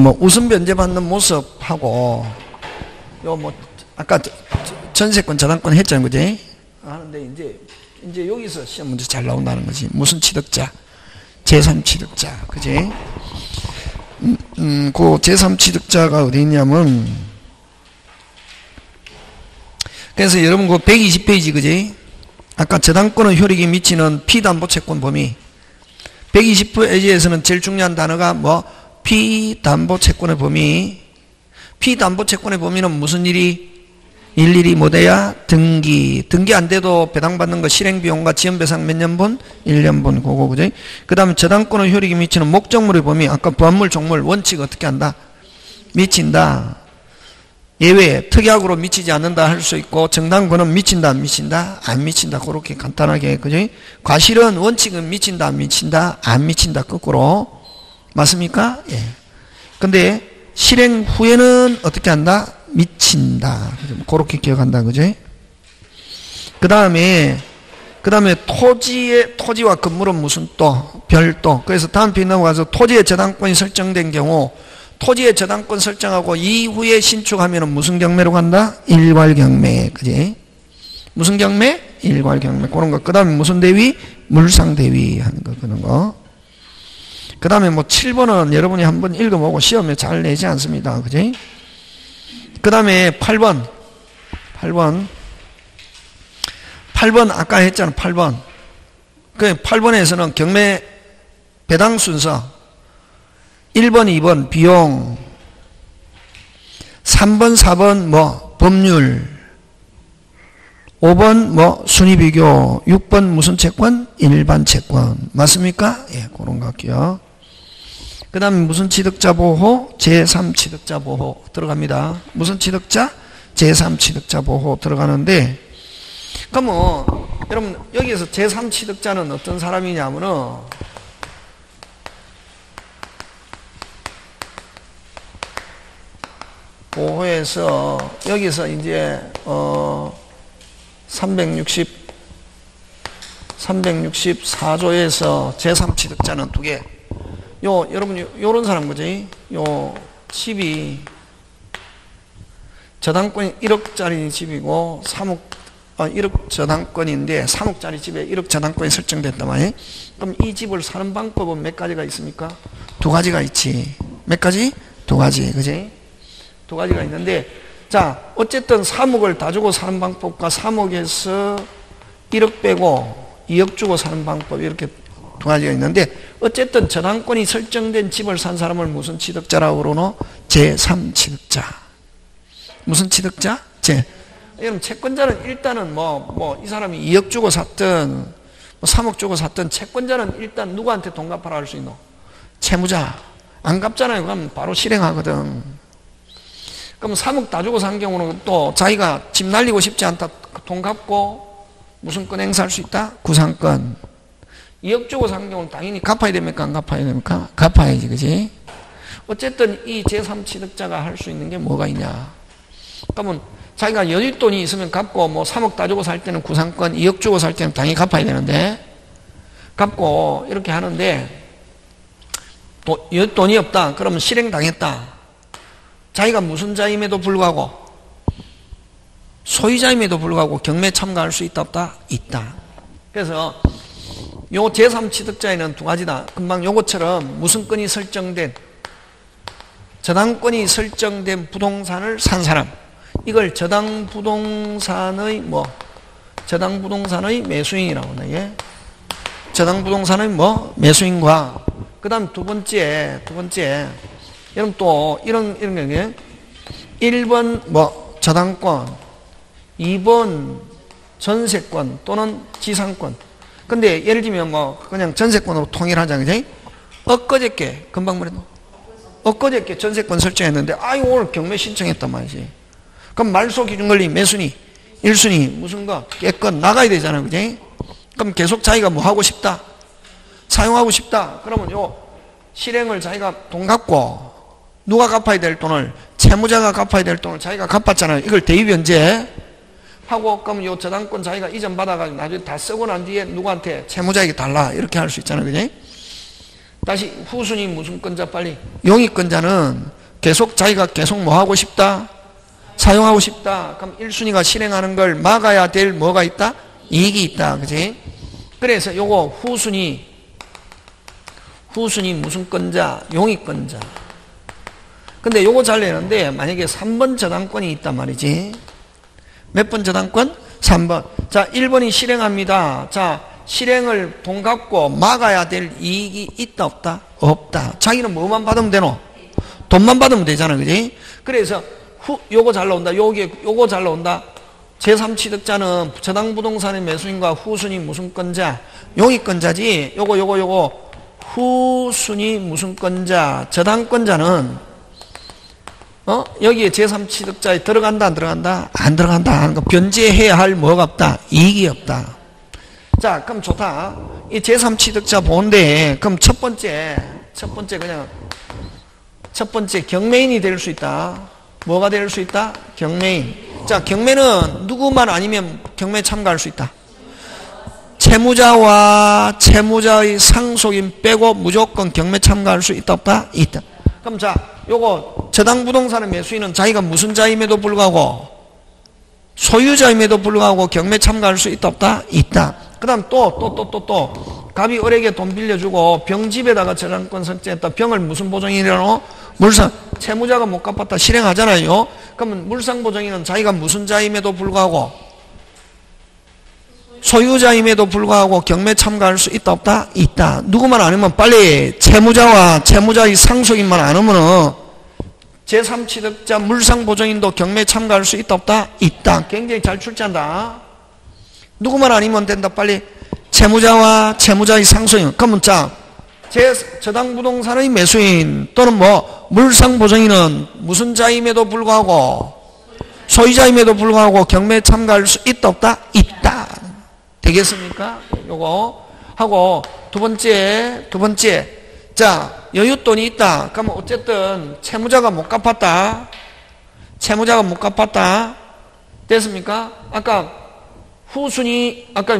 뭐 우선 변제받는 모습하고 요 뭐 아까 전세권 저당권 했잖아요, 그지? 하는데 이제 이제 여기서 시험 문제 잘 나온다는 거지. 무슨 취득자, 제3 취득자, 그지? 음, 음, 그 제3 취득자가 어디 있냐면 그래서 여러분 그 120페이지 그지? 아까 저당권의 효력이 미치는 피담보채권 범위 120페이지에서는 제일 중요한 단어가 뭐 피담보 채권의 범위 피담보 채권의 범위는 무슨 일이? 일일이 못해야 등기. 등기 안 돼도 배당받는 거 실행비용과 지연배상 몇 년분? 1년분. 그거 그죠? 그 다음에 저당권의 효력이 미치는 목적물의 범위. 아까 부합물 종물 원칙 어떻게 한다? 미친다. 예외 특약으로 미치지 않는다 할 수 있고 정당권은 미친다 안 미친다? 안 미친다. 그렇게 간단하게. 그죠? 과실은 원칙은 미친다 안 미친다? 안 미친다. 거꾸로 맞습니까? 예. 근데 실행 후에는 어떻게 한다? 미친다. 그렇게 기억한다. 그죠? 그 다음에 그 다음에 토지의 토지와 건물은 무슨 또 별도. 그래서 다음 페이지 넘어가서 토지의 저당권이 설정된 경우 토지의 저당권 설정하고 이후에 신축하면 무슨 경매로 간다? 일괄 경매. 그지? 무슨 경매? 일괄 경매. 그런 거. 그 다음에 무슨 대위? 물상 대위 하는 거. 그런 거. 그 다음에 뭐 7번은 여러분이 한번 읽어보고 시험에 잘 내지 않습니다. 그지? 그 다음에 8번. 8번. 8번 아까 했잖아. 8번. 그 8번에서는 경매 배당 순서 1번, 2번 비용 3번, 4번 뭐 법률 5번 뭐 순위 비교 6번 무슨 채권? 일반 채권 맞습니까? 예, 그런 것 같고요. 그 다음에 무슨 취득자 보호? 제3 취득자 보호 들어갑니다. 무슨 취득자? 제3 취득자 보호 들어가는데 그러면 뭐, 여러분 여기에서 제3 취득자는 어떤 사람이냐면은 보호에서 여기서 이제 어 360 364조에서 제3 취득자는 두 개. 요 여러분 요런 사람 뭐지? 요 집이 저당권이 1억짜리 집이고 3억 어, 1억 저당권인데 3억짜리 집에 1억 저당권이 설정됐단 말이에요. 그럼 이 집을 사는 방법은 몇 가지가 있습니까? 두 가지가 있지. 몇 가지? 두 가지. 그지? 두 가지가 있는데 자 어쨌든 3억을 다 주고 사는 방법과 3억에서 1억 빼고 2억 주고 사는 방법 이렇게 두 가지가 있는데 어쨌든 저당권이 설정된 집을 산 사람을 무슨 취득자라고 그러노? 제3 취득자 무슨 취득자? 제 여러분 채권자는 일단은 뭐 뭐 이 사람이 2억 주고 샀든 뭐 3억 주고 샀든 채권자는 일단 누구한테 돈 갚아라 할 수 있노? 채무자 안 갚잖아요 그럼 바로 실행하거든 그럼 3억 다 주고 산 경우는 또 자기가 집 날리고 싶지 않다. 돈 갚고 무슨 건 행사할 수 있다? 구상권. 2억 주고 산 경우는 당연히 갚아야 됩니까? 안 갚아야 됩니까? 갚아야지, 그지? 어쨌든 이 제3취득자가 할 수 있는 게 뭐가 있냐? 그러면 자기가 여윳돈이 있으면 갚고 뭐 3억 다 주고 살 때는 구상권, 2억 주고 살 때는 당연히 갚아야 되는데 갚고 이렇게 하는데 돈이 없다. 그러면 실행당했다. 자기가 무슨 자임에도 불구하고 소유자임에도 불구하고 경매 참가할 수 있다 없다? 있다. 그래서 요 제3취득자에는 두 가지다. 금방 요것처럼 무슨 건이 설정된 저당권이 설정된 부동산을 산 사람 이걸 저당 부동산의 뭐 저당 부동산의 매수인이라고 하나 예? 저당 부동산의 뭐 매수인과 그다음 두 번째 두 번째 여러분 또 이런 이런 경우에 1번 뭐 저당권, 2번 전세권 또는 지상권. 근데 예를 들면 뭐 그냥 전세권으로 통일하자 그지? 엊그저께 금방 말해도 엊그저께 전세권 설정했는데 아유 오늘 경매 신청했단 말이지. 그럼 말소 기준 권리 매 순위 1순위 무슨 거 깨끗 나가야 되잖아 그지? 그럼 계속 자기가 뭐 하고 싶다? 사용하고 싶다. 그러면 요 실행을 자기가 돈 갖고 누가 갚아야 될 돈을 채무자가 갚아야 될 돈을 자기가 갚았잖아요. 이걸 대위변제 하고 그럼 요 저당권 자기가 이전 받아가지고 나중에 다 쓰고 난 뒤에 누구한테 채무자에게 달라 이렇게 할 수 있잖아요. 그지? 다시 후순위 무슨 건자 빨리 용익건자는 계속 자기가 계속 뭐 하고 싶다? 사용하고 싶다. 그럼 1순위가 실행하는 걸 막아야 될 뭐가 있다? 이익이 있다. 그지? 그래서 요거 후순위, 후순위 무슨 건자? 용익건자. 근데 요거 잘 내는데 만약에 3번 저당권이 있단 말이지. 몇 번 저당권? 3번. 자, 1번이 실행합니다. 자, 실행을 돈 갖고 막아야 될 이익이 있다 없다? 없다. 자기는 뭐만 받으면 되노? 돈만 받으면 되잖아. 그지? 그래서 후, 요거 잘 나온다. 요게, 요거 잘 나온다. 제3취득자는 저당 부동산의 매수인과 후순위 무슨 건자? 용익건자지. 요거, 요거, 요거. 후순위 무슨 건자? 저당권자는 어? 여기에 제3취득자에 들어간다 안 들어간다? 안 들어간다 하는 거 변제해야 할 뭐가 없다? 이익이 없다. 자 그럼 좋다. 이 제3취득자 보는데 그럼 첫 번째 첫 번째 그냥 첫 번째 경매인이 될 수 있다. 뭐가 될 수 있다? 경매인. 자 경매는 누구만 아니면 경매 참가할 수 있다. 채무자와 채무자의 상속인 빼고 무조건 경매 참가할 수 있다 없다? 있다. 그럼 자 요거 저당 부동산의 매수인은 자기가 무슨 자임에도 불구하고 소유자임에도 불구하고 경매 참가할 수 있다 없다? 있다. 그 다음 또 또 또 또 또 갑이 을에게 돈 빌려주고 병집에다가 저당권 설정했다. 병을 무슨 보정이라노? 물상 채무자가 못 갚았다 실행하잖아요. 그러면 물상 보정인은 자기가 무슨 자임에도 불구하고 소유자임에도 불구하고 경매 참가할 수 있다 없다? 있다. 누구만 아니면 빨리 채무자와 채무자의 상속인만 아니면은 제3취득자 물상보정인도 경매 참가할 수 있다 없다? 있다. 굉장히 잘 출제한다. 누구만 아니면 된다. 빨리 채무자와 채무자의 상속인. 그러면 자, 제 저당 부동산의 매수인 또는 뭐 물상보정인은 무슨 자임에도 불구하고 소유자임에도 불구하고 경매에 참가할 수 있다 없다? 있다. 되겠습니까? 요거 하고 두 번째 두 번째 자 여윳돈이 있다. 그러면 어쨌든 채무자가 못 갚았다. 채무자가 못 갚았다. 됐습니까? 아까 후순위 아까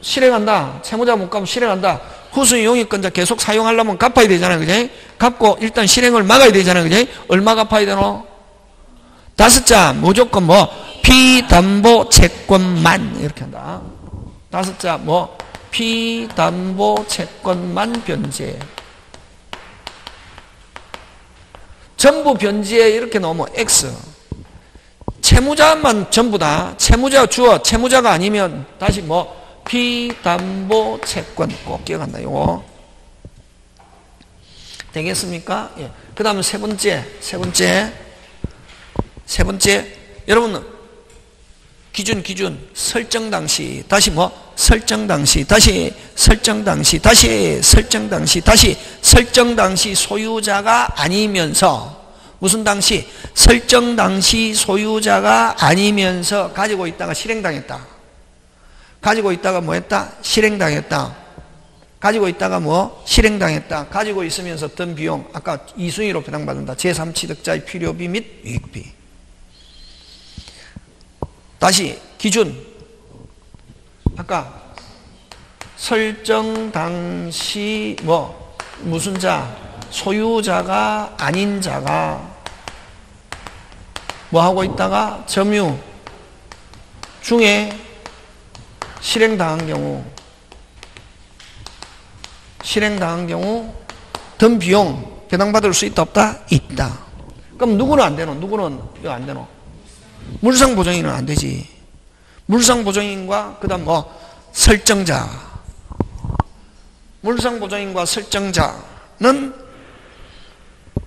실행한다. 채무자 못 갚으면 실행한다. 후순위 용익권자 계속 사용하려면 갚아야 되잖아요. 그지? 갚고 일단 실행을 막아야 되잖아요. 그지? 얼마 갚아야 되노? 다섯 자 무조건 뭐 피담보 채권만 이렇게 한다. 다섯 자뭐 피담보 채권만 변제. 전부 변지에 이렇게 넣으면 X. 채무자만 전부 다 채무자 주어 채무자가 아니면 다시 뭐 피담보 채권 꼭 기억한다 요거 되겠습니까? 예. 그 다음에 세 번째 세 번째 세 번째 여러분 기준 기준 설정 당시 다시 뭐? 설정 당시 다시 설정 당시 다시 설정 당시 다시 설정 당시 소유자가 아니면서 무슨 당시? 설정 당시 소유자가 아니면서 가지고 있다가 실행당했다. 가지고 있다가 뭐 했다? 실행당했다. 가지고 있다가 뭐? 실행당했다. 가지고 있으면서 든 비용 아까 이순위로 배당받는다. 제3취득자의 필요비 및 유익비 다시 기준 아까 설정 당시 뭐 무슨 자 소유자가 아닌 자가 뭐 하고 있다가 점유 중에 실행당한 경우 실행당한 경우 든 비용 배당받을 수 있다 없다? 있다. 그럼 누구는 안 되노? 누구는 이거 안 되노? 물상 보정인은 안 되지. 물상 보정인과 그 다음 뭐 설정자 물상 보정인과 설정자는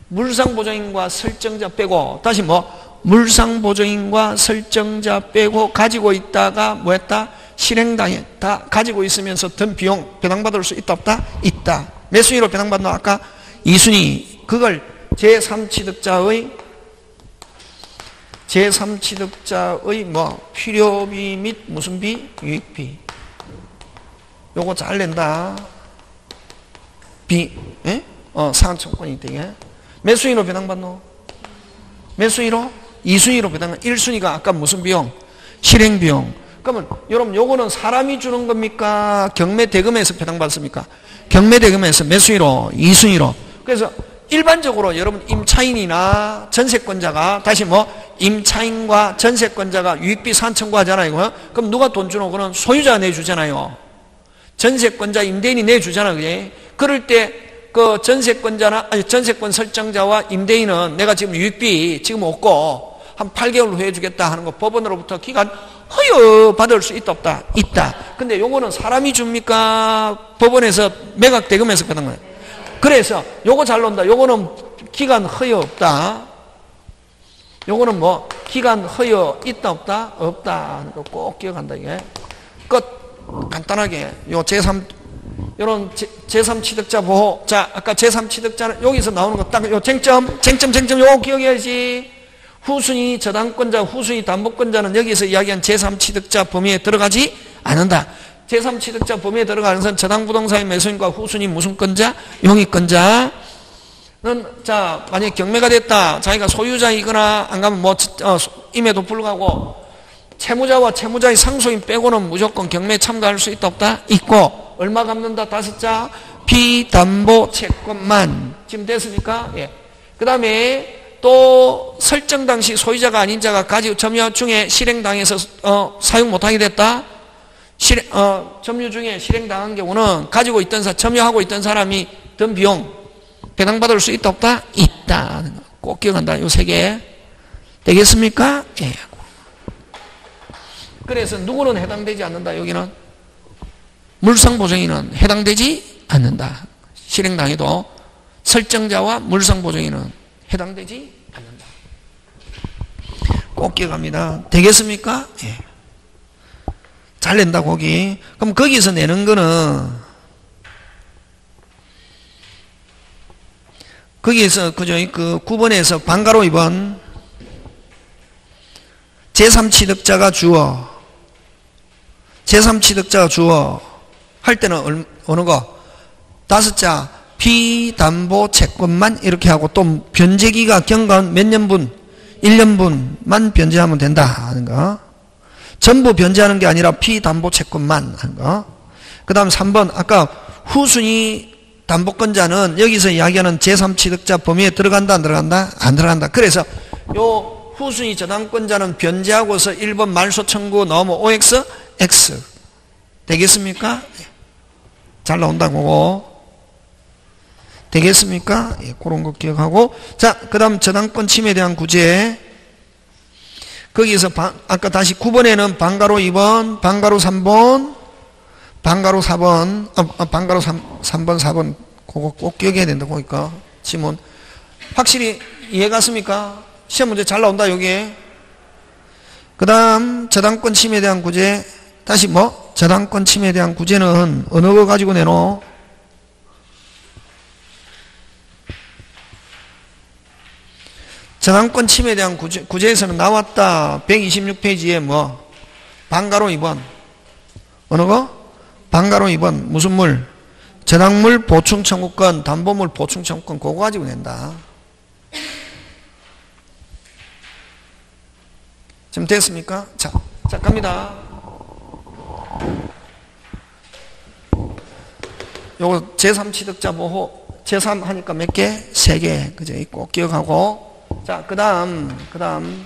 물상 보정인과 설정자 빼고 다시 뭐 물상 보정인과 설정자 빼고 가지고 있다가 뭐 했다? 실행당했다. 가지고 있으면서 든 비용 배당받을 수 있다 없다? 있다. 몇 순위로 배당받나 아까? 2순위. 그걸 제3취득자의 제3취득자의 뭐 필요비 및 무슨 비? 유익비. 요거 잘 낸다. 비, 예? 어, 상한청권이 되게. 몇 순위로 배당받노? 몇 순위로? 2순위로 배당. 1순위가 아까 무슨 비용? 실행비용. 그러면 여러분 요거는 사람이 주는 겁니까? 경매 대금에서 배당받습니까? 경매 대금에서 몇 순위로? 2순위로. 그래서 일반적으로 여러분 임차인이나 전세권자가 다시 뭐 임차인과 전세권자가 유익비 산 청구하잖아요. 그럼 누가 돈 주노? 그는 소유자가 내주잖아요. 전세권자 임대인이 내주잖아. 그게. 그럴 때 그 전세권자나 아니 전세권 설정자와 임대인은 내가 지금 유익비 지금 없고 한 8개월 후에 주겠다 하는 거 법원으로부터 기간 허여 받을 수 있다 없다 있다. 근데 요거는 사람이 줍니까? 법원에서 매각 대금에서 받는 거예요. 그래서 요거 잘 논다. 요거는 기간 허여 없다. 요거는 뭐 기간 허여 있다 없다? 없다. 하는 거 꼭 기억한다 이게. 끝. 간단하게. 요 제3 요런 제3 취득자 보호. 자 아까 제3 취득자는 여기서 나오는 거 딱 요 쟁점 쟁점 쟁점 요거 기억해야지. 후순위 저당권자 후순위 담보권자는 여기서 이야기한 제3 취득자 범위에 들어가지 않는다 제3 취득자 범위에 들어가는 것은 저당 부동산의 매수인과 후순위 무슨권자 용익권자 는, 자, 만약에 경매가 됐다. 자기가 소유자이거나, 안 가면 뭐, 어, 임에도 불구하고, 채무자와 채무자의 상속인 빼고는 무조건 경매에 참가할 수 있다, 없다? 있고, 얼마 갚는다? 다섯 자, 비담보 채권만. 지금 됐습니까? 예. 그 다음에, 또, 설정 당시 소유자가 아닌 자가 가지고 점유 중에 실행당해서, 어, 사용 못하게 됐다? 실행, 어, 점유 중에 실행당한 경우는 가지고 있던 사, 점유하고 있던 사람이 든 비용, 배당받을 수 있다 없다? 있다. 꼭 기억한다. 요 세 개. 되겠습니까? 예. 그래서 누구는 해당되지 않는다. 여기는 물상보증인은 해당되지 않는다. 실행당해도 설정자와 물상보증인은 해당되지 않는다. 꼭 기억합니다. 되겠습니까? 예. 잘 낸다, 거기. 그럼 거기서 내는 거는 거기에서 그죠 그 9번에서 반가로 2번 제3취득자가 주어. 제3취득자가 주어. 할 때는 어느 거? 다섯 자 비담보 채권만 이렇게 하고 또 변제기가 경과한 몇 년분? 1년분만 변제하면 된다 하는 거 전부 변제하는 게 아니라 비담보 채권만 하는 거그 다음 3번 아까 후순위 담보권자는 여기서 이야기하는 제3취득자 범위에 들어간다 안 들어간다? 안 들어간다. 그래서 요 후순위 저당권자는 변제하고서 1번 말소 청구 넣으면 OX, X. 되겠습니까? 잘 나온다고. 되겠습니까? 예, 그런 거 기억하고. 자, 그 다음 저당권 침해에 대한 구제. 거기서 방, 아까 다시 9번에는 방가로 2번, 방가로 3번, 방가로 4번, 아, 방가로 3, 3번, 4번, 그거 꼭 기억해야 된다, 그러니까. 지문. 확실히 이해 갔습니까? 시험 문제 잘 나온다, 여기에. 그 다음, 저당권 침해에 대한 구제. 다시 뭐? 저당권 침해에 대한 구제는 어느 거 가지고 내놓? 저당권 침해에 대한 구제, 구제에서는 나왔다. 126페이지에 뭐? 방가로 2번. 어느 거? 방가로 2번 무슨 물? 저당물 보충 청구권, 담보물 보충 청구권 그거 가지고 낸다. 지금 됐습니까? 자, 자 갑니다. 요거 제3 취득자 보호 제3 하니까 몇 개? 세 개. 그죠? 꼭 기억하고. 자, 그 다음, 그 다음.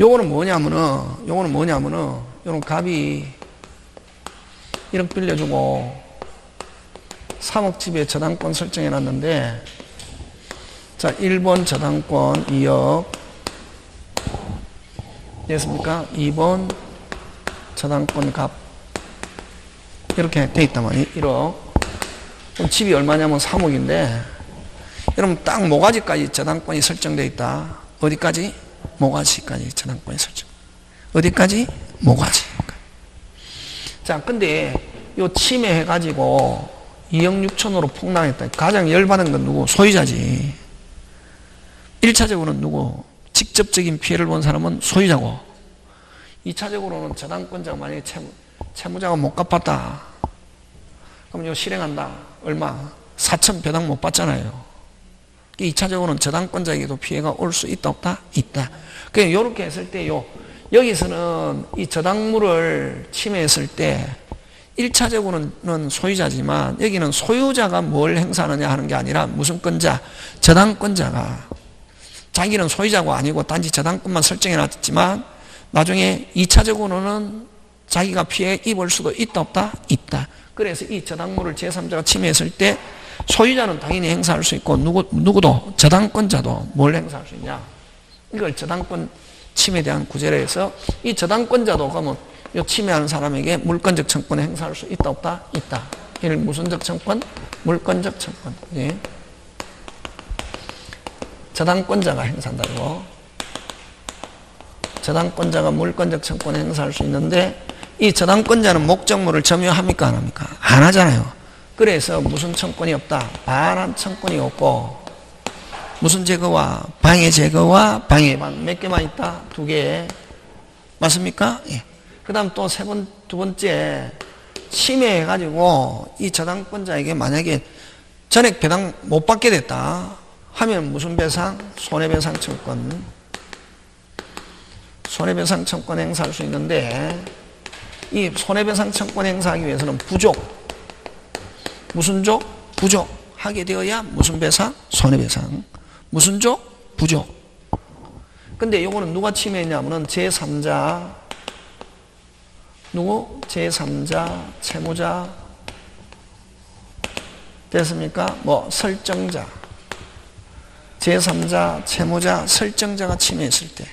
요거는 뭐냐면은, 요거는 뭐냐면은, 요런 갑이 1억 빌려주고 3억 집에 저당권 설정해 놨는데, 자, 1번 저당권 2억. 됐습니까? 2번 저당권 값. 이렇게 돼 있단 말이에요. 1억. 그럼 집이 얼마냐면 3억인데, 여러분 딱 모가지까지 저당권이 설정돼 있다. 어디까지? 모가지까지 저당권이 설정. 어디까지? 모가지. 자, 근데 요 침해해가지고 2억 6천으로 폭락했다. 가장 열받은 건 누구? 소유자지. 1차적으로는 누구? 직접적인 피해를 본 사람은 소유자고. 2차적으로는 저당권자가 만약에 채무, 채무자가 못 갚았다. 그럼 이거 실행한다. 얼마? 4천 배당 못 받잖아요. 2차적으로는 저당권자에게도 피해가 올 수 있다 없다? 있다. 그냥 이렇게 했을 때 요. 여기서는 이 저당물을 침해했을 때 1차적으로는 소유자지만 여기는 소유자가 뭘 행사하느냐 하는 게 아니라 무슨 권자? 저당권자가 자기는 소유자가 아니고 단지 저당권만 설정해 놨지만 나중에 2차적으로는 자기가 피해 입을 수도 있다 없다? 있다. 그래서 이 저당물을 제3자가 침해했을 때 소유자는 당연히 행사할 수 있고 누구, 누구도 저당권자도 뭘 행사할 수 있냐 이걸 저당권 침해에 대한 구제로 해서 이 저당권자도 그러면 이 침해하는 사람에게 물권적 청권을 행사할 수 있다 없다? 있다 이를 무슨적 청권? 물권적 청권 예. 저당권자가 행사한다고 저당권자가 물권적 청권을 행사할 수 있는데 이 저당권자는 목적물을 점유합니까 안 합니까? 안 하잖아요 그래서 무슨 청권이 없다? 반환 청권이 없고 무슨 제거와 방해 제거와 방해방 몇 개만 있다? 두 개. 맞습니까? 예. 그 다음 또 세 번, 두 번째 침해해 가지고 이 저당권자에게 만약에 전액 배당 못 받게 됐다 하면 무슨 배상? 손해배상 청권. 손해배상 청권 행사할 수 있는데 이 손해배상 청권 행사하기 위해서는 부족 무슨 족? 부족. 하게 되어야 무슨 배상? 손해배상. 무슨 족? 부족. 근데 요거는 누가 침해했냐면은 제3자, 누구? 제3자, 채무자, 됐습니까? 뭐, 설정자. 제3자, 채무자, 설정자가 침해했을 때.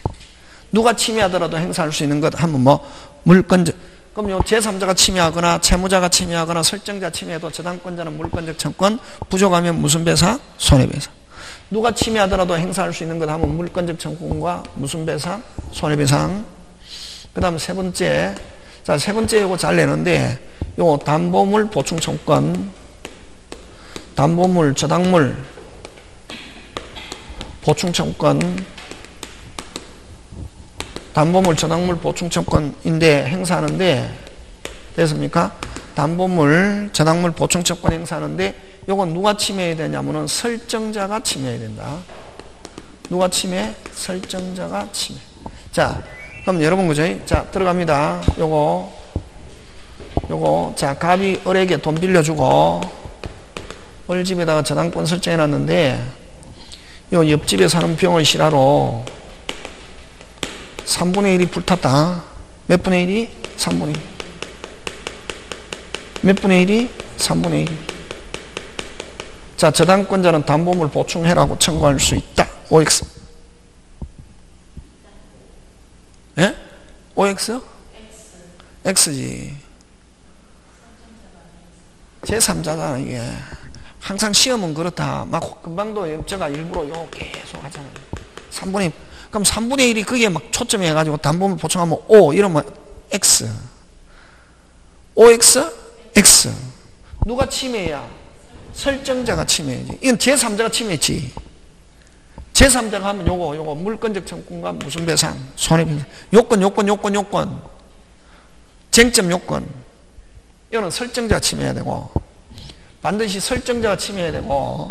누가 침해하더라도 행사할 수 있는 것 하면 뭐, 물건적, 그럼 요 제3자가 침해하거나 채무자가 침해하거나 설정자 침해해도 저당권자는 물권적 청권 부족하면 무슨 배상? 손해배상. 누가 침해하더라도 행사할 수 있는 것 하면 물권적 청권과 무슨 배상? 손해배상. 그 다음 세 번째. 자, 세 번째 요거 잘 내는데 요 담보물 보충 청권 담보물 저당물 보충 청권 담보물 저당물 보충청권인데 행사하는데 됐습니까? 담보물 저당물 보충청권 행사하는데 요건 누가 침해해야 되냐면은 설정자가 침해해야 된다. 누가 침해? 설정자가 침해. 자, 그럼 여러분 그죠? 자, 들어갑니다. 요거 요거 자, 갑이 을에게 돈 빌려주고 을 집에다가 저당권 설정해 놨는데 요 옆집에 사는 병을 실화로 3분의 1이 불탔다. 몇 분의 1이? 3분의 1. 몇 분의 1이? 3분의 1. 자, 저당권자는 담보물 보충해라고 청구할 수 있다. OX. 예? OX? X지. 제3자잖아, 이게. 항상 시험은 그렇다. 막 금방도 염자가 일부러 요 계속 하잖아요. 3분의 그럼 3분의 1이 그게 막 초점이 해가지고 단범을 보충하면 5 이러면 X. OX? X. 누가 침해야? 설정자가 침해지. 이건 제3자가 침해지. 제3자가 하면 요거, 요거, 물권적 청구과 무슨 배상? 손해배상. 요건, 요건, 요건, 요건. 쟁점 요건. 이거는 설정자가 침해해야 되고, 반드시 설정자가 침해해야 되고,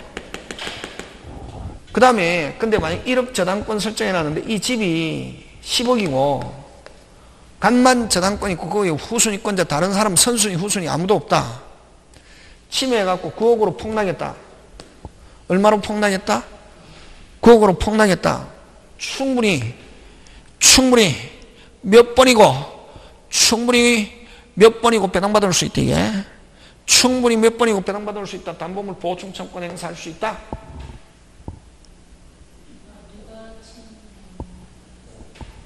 그 다음에 근데 만약 1억 저당권 설정해 놨는데 이 집이 10억이고 간만 저당권 있고 거기 후순위권자 다른 사람 선순위 후순위 아무도 없다. 침해해갖고 9억으로 폭락했다. 얼마로 폭락했다? 9억으로 폭락했다. 충분히 충분히 몇 번이고 충분히 몇 번이고 배당받을 수 있다 이게 충분히 몇 번이고 배당받을 수 있다. 담보물 보충 청권 행사할 수 있다.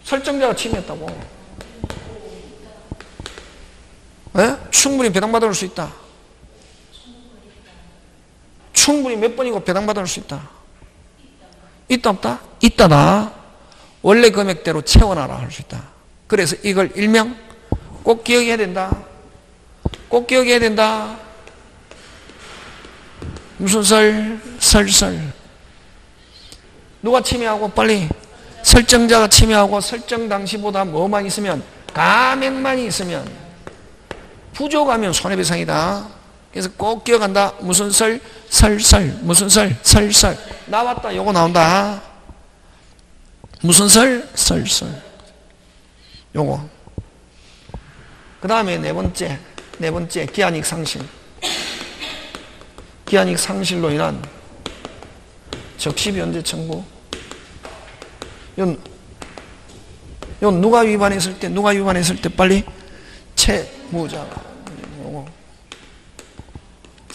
설정자가 침해했다고. 네? 충분히 배당받을 수 있다. 충분히 몇 번이고 배당받을 수 있다. 있다 없다? 있다다. 원래 금액대로 채워놔라 할 수 있다. 그래서 이걸 일명 꼭 기억해야 된다. 꼭 기억해야 된다. 무슨 설? 설설. 누가 침해하고 빨리 설정자가 침해하고 설정 당시보다 뭐만 있으면 가맹만 있으면 부족하면 손해배상이다. 그래서 꼭 기억한다. 무슨 설? 설설. 무슨 설? 설설. 나왔다. 요거 나온다. 무슨 설? 설설. 요거. 그 다음에 네 번째. 네 번째. 기한익 상실. 기한익 상실로 인한 적시변제 청구. 요, 요 누가 위반했을 때, 누가 위반했을 때 빨리 채무자. 요거.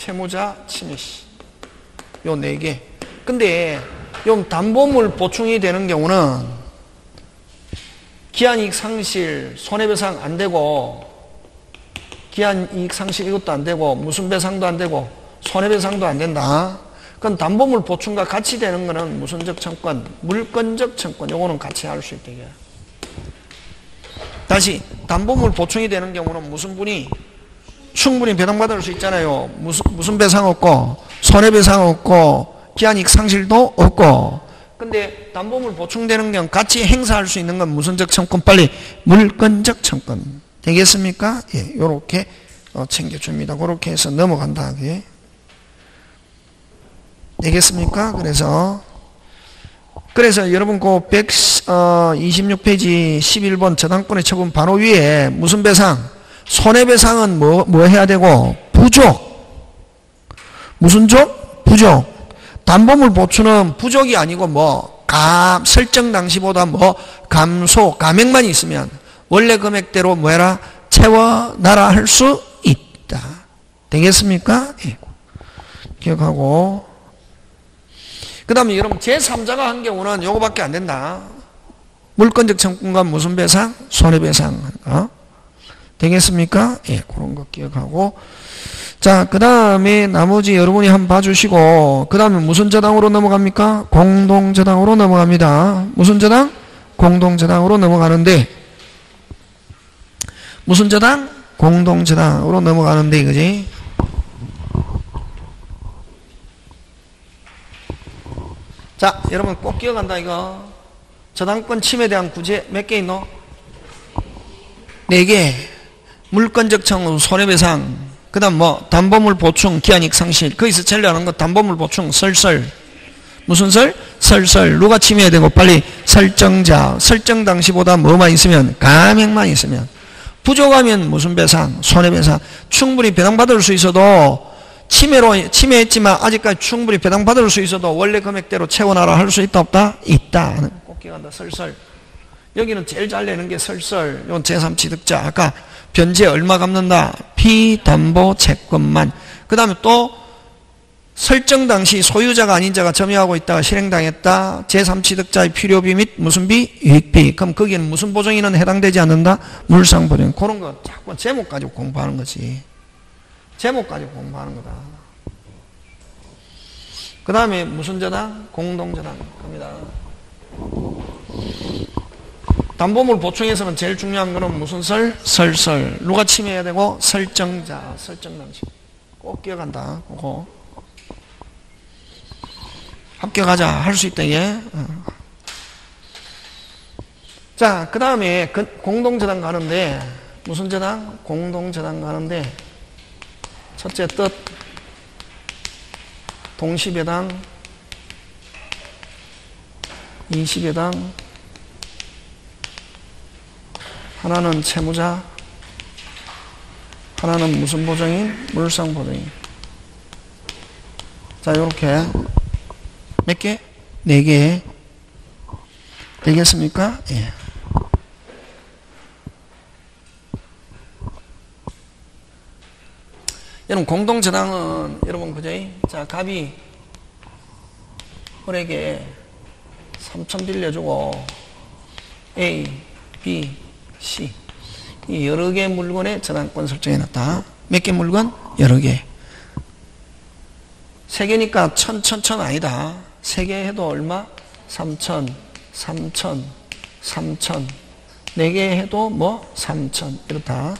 채무자 침해 시. 요 네 개. 근데 요 담보물 보충이 되는 경우는 기한이익 상실, 손해배상 안 되고 기한이익 상실 이것도 안 되고 무슨 배상도 안 되고 손해배상도 안 된다. 그건 담보물 보충과 같이 되는 거는 무슨적 청권, 물건적 청권 요거는 같이 할 수. 이게. 다시 담보물 보충이 되는 경우는 무슨 분이 충분히 배당받을 수 있잖아요. 무슨, 무슨 배상 없고, 손해배상 없고, 기한이익 상실도 없고. 근데 담보물 보충되는 경우 같이 행사할 수 있는 건 무슨적 청권? 빨리 물건적 청권. 되겠습니까? 예, 요렇게 어, 챙겨줍니다. 그렇게 해서 넘어간다. 그게. 되겠습니까? 그래서, 그래서 여러분 그 126페이지 11번 저당권의 처분 바로 위에 무슨 배상? 손해배상은 뭐, 뭐 해야 되고? 부족. 무슨 족? 부족. 담보물 보충은 부족이 아니고 뭐, 감, 설정 당시보다 뭐, 감소, 감액만 있으면 원래 금액대로 뭐 해라? 채워나라 할 수 있다. 되겠습니까? 예. 기억하고. 그 다음에 여러분, 제3자가 한 경우는 요거밖에 안 된다. 물건적 청구과 무슨 배상? 손해배상. 어? 되겠습니까? 예, 그런 거 기억하고. 자, 그 다음에 나머지 여러분이 한번 봐주시고, 그 다음에 무슨 저당으로 넘어갑니까? 공동저당으로 넘어갑니다. 무슨 저당? 공동저당으로 넘어가는데, 무슨 저당? 공동저당으로 넘어가는데, 그지? 자, 여러분 꼭 기억한다, 이거. 저당권 침해에 대한 구제 몇 개 있노? 네 개. 물건적 청구, 손해배상, 그 다음 뭐, 담보물 보충, 기한익 상실. 거기서 제일 하는 거 담보물 보충, 설설. 무슨 설? 설설. 누가 침해야 되고, 빨리 설정자. 설정 당시보다 뭐만 있으면, 감액만 있으면. 부족하면 무슨 배상? 손해배상. 충분히 배당받을 수 있어도, 침해로, 침해했지만 아직까지 충분히 배당받을 수 있어도 원래 금액대로 채워나라 할 수 있다, 없다? 있다. 꼭 기억한다, 설설. 여기는 제일 잘 내는 게 설설. 이건 제3취득자. 아까 변제 얼마 갚는다? 피담보 채권만. 그 다음에 또 설정 당시 소유자가 아닌 자가 점유하고 있다가 실행당했다. 제3취득자의 필요비 및 무슨 비? 유익비. 그럼 거기는 무슨 보정인은 해당되지 않는다? 물상보정. 그런 거 자꾸 제목 가지고 공부하는 거지. 제목 가지고 공부하는 거다. 그 다음에 무슨 저당? 공동저당. 겁니다. 담보물 보충에서는 제일 중요한 거는 무슨 설? 설설. 누가 침해해야 되고? 설정자. 설정 당시. 꼭 기억한다. 그거. 합격하자. 할 수 있다, 얘. 어. 자, 그 다음에 공동저당 가는데, 무슨 저당? 공동저당 가는데, 첫째 뜻, 동시배당, 이시배당, 하나는 채무자, 하나는 무슨 보정인? 물상 보정인. 자, 요렇게 몇 개? 네 개. 되겠습니까? 예. 여러분, 공동저당은, 여러분, 그죠? 자, 갑이 홀에게 3천 빌려주고, A, B, 이 여러 개 물건에 저당권 설정해 놨다. 몇 개 물건? 여러 개. 세 개니까 천, 천, 천 아니다. 세 개 해도 얼마? 삼천, 삼천, 삼천. 네 개 해도 뭐? 삼천. 이렇다.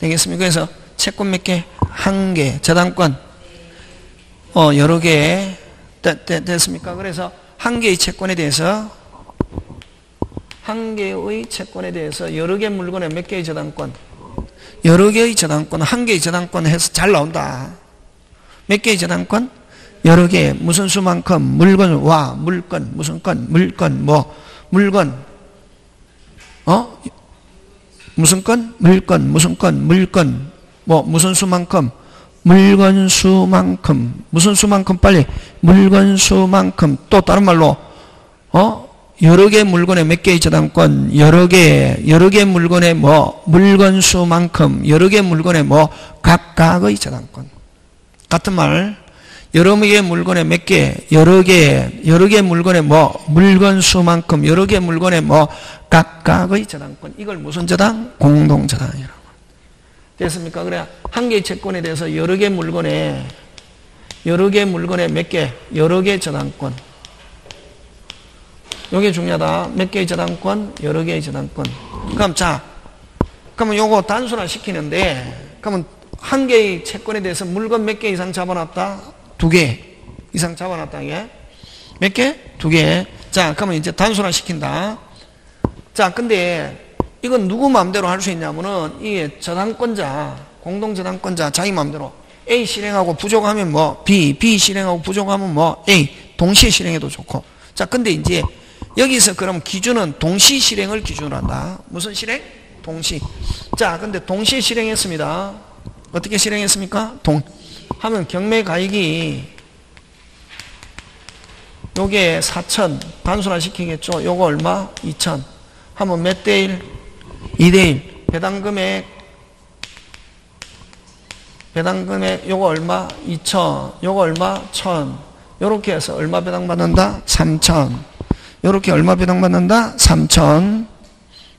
되겠습니까? 그래서 채권 몇 개? 한 개. 저당권. 어, 여러 개. 됐, 됐, 됐습니까? 그래서 한 개의 채권에 대해서 한 개의 채권에 대해서 여러 개 물건에 몇 개의 저당권? 여러 개의 저당권, 한 개의 저당권 해서 잘 나온다. 몇 개의 저당권? 여러 개. 무슨 수만큼? 물건, 와, 물건, 무슨 건, 물건, 뭐, 물건. 어? 무슨 건? 물건, 무슨 건, 물건. 뭐, 무슨 수만큼? 물건 수만큼. 무슨 수만큼 빨리? 물건 수만큼. 또 다른 말로, 어? 여러 개 물건에 몇 개의 저당권, 여러 개, 여러 개 물건에 뭐, 물건 수만큼, 여러 개 물건에 뭐, 각각의 저당권. 같은 말, 여러 개의 물건에 몇 개, 여러 개, 여러 개 물건에 뭐, 물건 수만큼, 여러 개 물건에 뭐, 각각의 저당권. 이걸 무슨 저당? 공동 저당이라고. 됐습니까? 그래, 한 개의 채권에 대해서 여러 개 물건에, 여러 개 물건에 몇 개, 여러 개 저당권. 요게 중요하다. 몇 개의 저당권? 여러 개의 저당권. 그럼 자, 그러면 요거 단순화 시키는데, 그러면 한 개의 채권에 대해서 물건 몇 개 이상 잡아놨다? 두 개 이상 잡아놨다, 이게. 몇 개? 두 개. 자, 그러면 이제 단순화 시킨다. 자, 근데 이건 누구 마음대로 할 수 있냐면은 이게 저당권자, 공동저당권자 자기 마음대로 A 실행하고 부족하면 뭐 B, B 실행하고 부족하면 뭐 A 동시에 실행해도 좋고. 자, 근데 이제 여기서 그럼 기준은 동시 실행을 기준으로 한다. 무슨 실행? 동시. 자, 근데 동시에 실행했습니다. 어떻게 실행했습니까? 동 하면 경매 가액이 요게 4천 단순화 시키겠죠. 요거 얼마? 2천. 하면 몇 대 1? 2대 1. 배당 금액 배당 금액 요거 얼마? 2천. 요거 얼마? 1천. 요렇게 해서 얼마 배당 받는다? 3천. 요렇게 얼마 배당 받는다? 3천.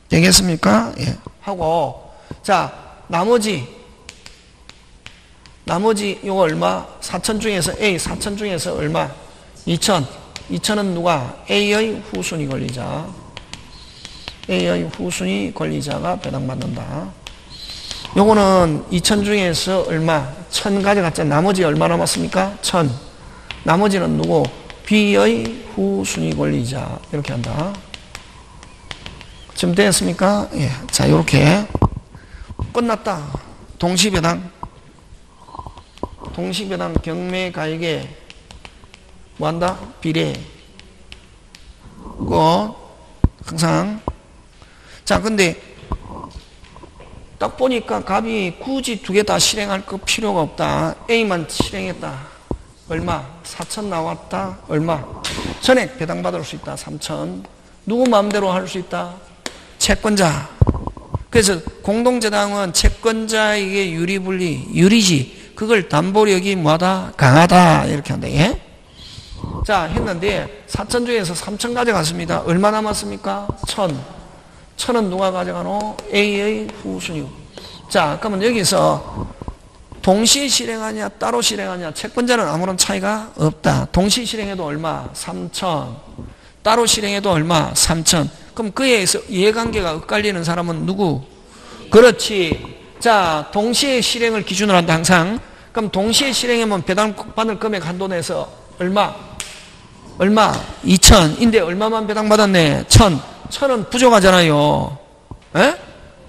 되겠습니까? 예. 하고 자, 나머지 나머지 요거 얼마? 4천 중에서 A 4천 중에서 얼마? 2천. 2천은 누가? A의 후순위 권리자. A의 후순위 권리자가 배당받는다. 요거는 2천 중에서 얼마? 1000 가져갔잖아. 나머지 얼마 남았습니까? 1000. 나머지는 누구? B의 후순위 권리자. 이렇게 한다. 지금 됐습니까? 예. 자, 요렇게. 끝났다. 동시배당. 동시배당 경매 가액에 뭐한다? 비례. 꼭 항상 자 근데 딱 보니까 값이 굳이 두 개 다 실행할 거 필요가 없다. A만 실행했다. 얼마? 4천 나왔다. 얼마? 전액 배당받을 수 있다. 3천. 누구 마음대로 할 수 있다? 채권자. 그래서 공동재당은 채권자에게 유리분리, 유리지. 그걸 담보력이 뭐하다? 강하다. 이렇게 한다. 예? 자, 했는데 4천 중에서 3천 가져갔습니다. 얼마 남았습니까? 1천. 천은 누가 가져가노? A의 후순위. 자, 그러면 여기서 동시 실행하냐, 따로 실행하냐, 채권자는 아무런 차이가 없다. 동시 실행해도 얼마? 3천. 따로 실행해도 얼마? 3천. 그럼 그에 의해서 이해관계가 엇갈리는 사람은 누구? 그렇지. 자, 동시에 실행을 기준으로 한다, 항상. 그럼 동시에 실행하면 배당받을 금액 한도 내서 얼마? 얼마? 2천인데 얼마만 배당받았네? 천. 천은 부족하잖아요. 에?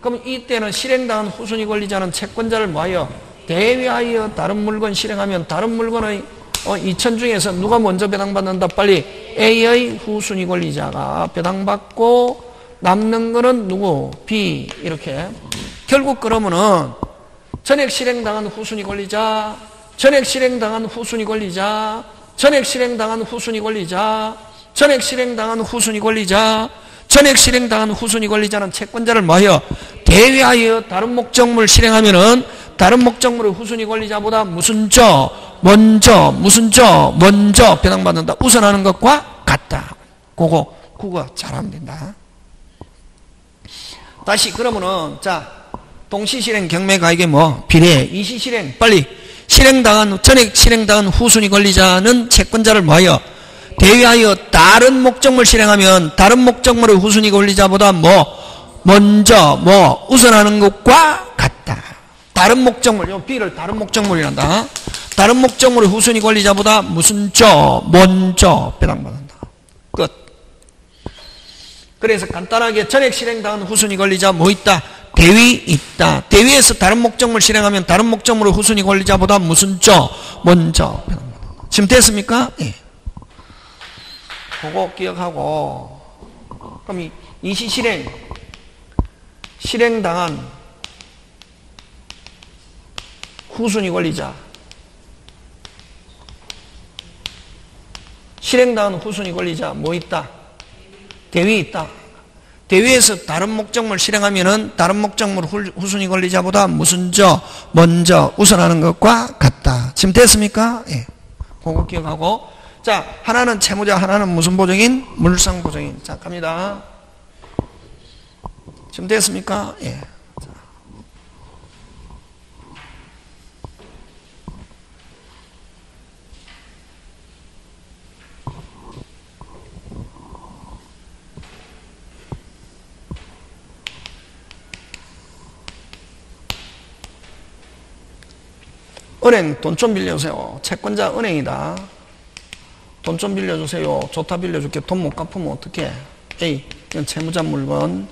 그럼 이때는 실행당한 후순위 권리자는 채권자를 뭐하여? 대위하여 다른 물건 실행하면 다른 물건의 어, 2천 중에서 누가 먼저 배당받는다? 빨리 A의 후순위 권리자가 배당받고 남는 거는 누구? B 이렇게 결국 그러면은 전액 실행당한 후순위 권리자 전액 실행당한 후순위 권리자 전액 실행당한 후순위 권리자 전액 실행당한 후순위 권리자 전액 실행당한 후순위 권리자는 채권자를 뭐하여 대위하여 다른 목적물 실행하면은 다른 목적물의 후순위 권리자보다 무슨 저 먼저 무슨 저 먼저 배당받는다. 우선하는 것과 같다. 그거 그거 잘하면 된다. 다시 그러면은 자 동시 실행 경매가액에 뭐 비례. 이시 실행. 빨리. 실행당한 전액 실행당한 후순위 권리자는 채권자를 뭐하여? 대위하여 다른 목적물 실행하면 다른 목적물의 후순위 권리자보다 뭐 먼저 뭐 우선하는 것과 같다. 다른 목적물, 요 B를 다른 목적물이란다. 다른 목적물의 후순위 권리자보다 무슨 저 먼저 배당받는다. 끝. 그래서 간단하게 전액 실행당한 후순위 권리자 뭐 있다? 대위 있다. 대위에서 다른 목적물 실행하면 다른 목적물의 후순위 권리자보다 무슨 저 먼저 지금 됐습니까? 예. 그거 기억하고 그럼 이 이시 실행 실행당한 후순위 권리자 실행당한 후순위 권리자 뭐 있다? 대위 있다. 대위에서 다른 목적물 실행하면은 다른 목적물 후순위 권리자보다 무슨 저 먼저 우선하는 것과 같다. 지금 됐습니까? 예. 그거 기억하고 자 하나는 채무자 하나는 무슨 보정인? 물상 보정인. 자 갑니다. 지금 됐습니까? 예. 은행 돈 좀 빌려주세요. 채권자 은행이다. 돈 좀 빌려주세요. 좋다 빌려줄게. 돈 못 갚으면 어떡해? A. 이건 채무자 물건.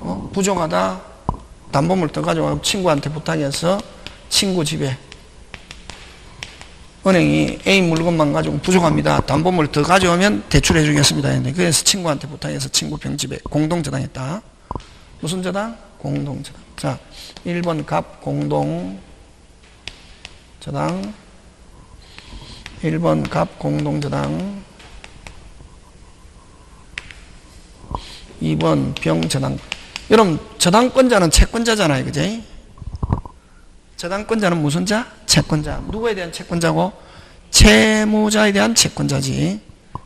어? 부정하다. 담보물 더 가져와 친구한테 부탁해서 친구 집에 은행이 A 물건만 가지고 부족합니다. 담보물 더 가져오면 대출해 주겠습니다. 그래서 친구한테 부탁해서 친구 병집에 공동저당했다. 무슨 저당? 공동저당. 자, 1번 갑 공동 저당. 1번 갑 공동 저당. 2번 병 저당. 여러분 저당권자는 채권자잖아요 그지? 저당권자는 무슨 자? 채권자. 누구에 대한 채권자고? 채무자에 대한 채권자지.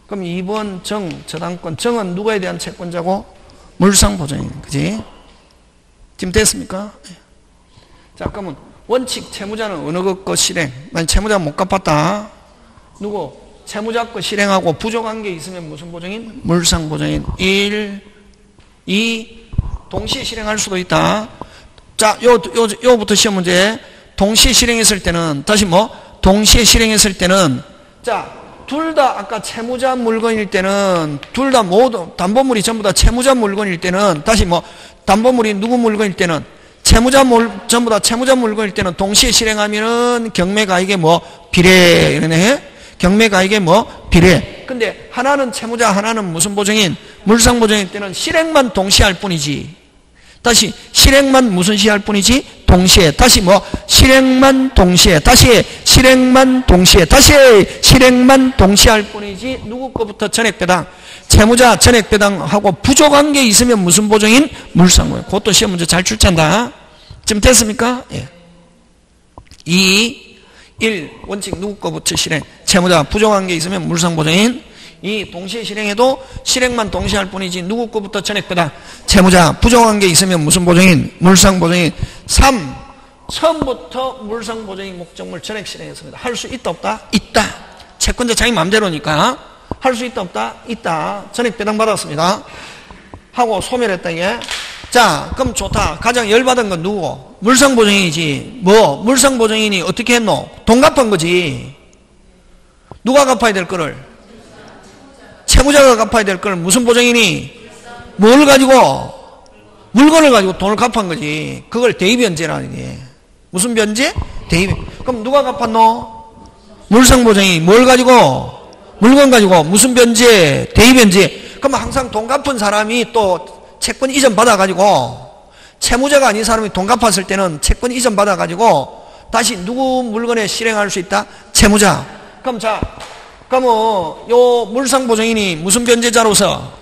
그럼 2번 정 저당권 정은 누구에 대한 채권자고? 물상보증인 그지 지금 됐습니까? 예. 자, 그러면 원칙 채무자는 어느 것 실행? 만약 채무자 못 갚았다. 누구? 채무자 거 실행하고 부족한 게 있으면 무슨 보정인? 물상 보정인. 1, 2, 동시에 실행할 수도 있다. 자, 요, 요, 요부터 시험 문제. 동시에 실행했을 때는, 다시 뭐? 동시에 실행했을 때는, 자, 둘 다 아까 채무자 물건일 때는, 둘 다 모두, 담보물이 전부 다 채무자 물건일 때는, 다시 뭐, 담보물이 누구 물건일 때는 채무자 물 전부 다 채무자 물건일 때는 동시에 실행하면은 경매가액에 뭐 비례 이러네. 경매가액에 뭐 비례. 근데 하나는 채무자 하나는 무슨 보정인? 물상 보정일 때는 실행만 동시에 할 뿐이지 다시 실행만 무슨 시 할 뿐이지 동시에 다시 뭐 실행만 동시에 다시 실행만 동시에 다시 실행만 동시에 할 뿐이지 누구 거부터 전액 배당 채무자 전액 배당하고 부족한 게 있으면 무슨 보정인? 물상고요. 그것도 시험 문제 잘 출제한다. 지금 됐습니까? 예. 2, 1 원칙 누구 거부터 실행. 채무자 부족한 게 있으면 물상 보정인. 2 동시에 실행해도 실행만 동시에 할 뿐이지 누구 거부터 전액 배당. 채무자 부족한 게 있으면 무슨 보정인? 물상 보정인. 3 처음부터 물상 보정인 목적물 전액 실행했습니다. 할 수 있다 없다? 있다. 채권자 자기 마음대로니까. 할 수 있다 없다? 있다. 전액 배당 받았습니다. 하고 소멸했다 이게. 자, 그럼 좋다. 가장 열받은 건 누구? 물상 보증인이지. 뭐? 물상 보증인이 어떻게 했노? 돈 갚은 거지. 누가 갚아야 될 거를? 채무자가 갚아야 될 거를 무슨 보증인이? 뭘 가지고? 물건을 가지고 돈을 갚은 거지. 그걸 대입변제라는 게. 무슨 변제? 대입. 그럼 누가 갚았노? 물상보증인이 뭘 가지고? 물건 가지고 무슨 변제? 대입변제. 그럼 항상 돈 갚은 사람이 또 채권 이전 받아가지고 채무자가 아닌 사람이 돈 갚았을 때는 채권 이전 받아가지고 다시 누구 물건에 실행할 수 있다? 채무자. 그럼 자, 그러면 요 물상보증인이 무슨 변제자로서?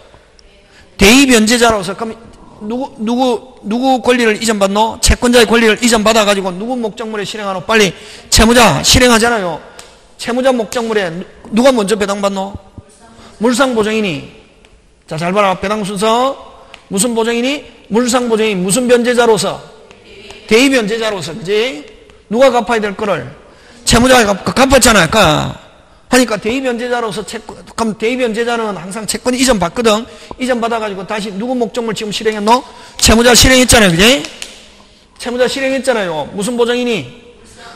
대입변제자로서 그럼 누구 누구 누구 권리를 이전받노? 채권자의 권리를 이전받아 가지고 누구 목적물에 실행하노? 빨리 채무자 실행하잖아요. 채무자 목적물에 누가 먼저 배당받노? 물상보정인이 자 잘 봐라 배당 순서 무슨 보정인이? 물상보정인 무슨 변제자로서? 대의변제자로서 그지? 누가 갚아야 될 거를? 채무자가 갚았잖아요 아까 하니까 대의변제자로서 채권 그럼 대의변제자는 항상 채권 이전 받거든 이전 받아가지고 다시 누구 목적물 지금 실행했노? 채무자 실행했잖아요 그지? 채무자 실행했잖아요 무슨 보정인이?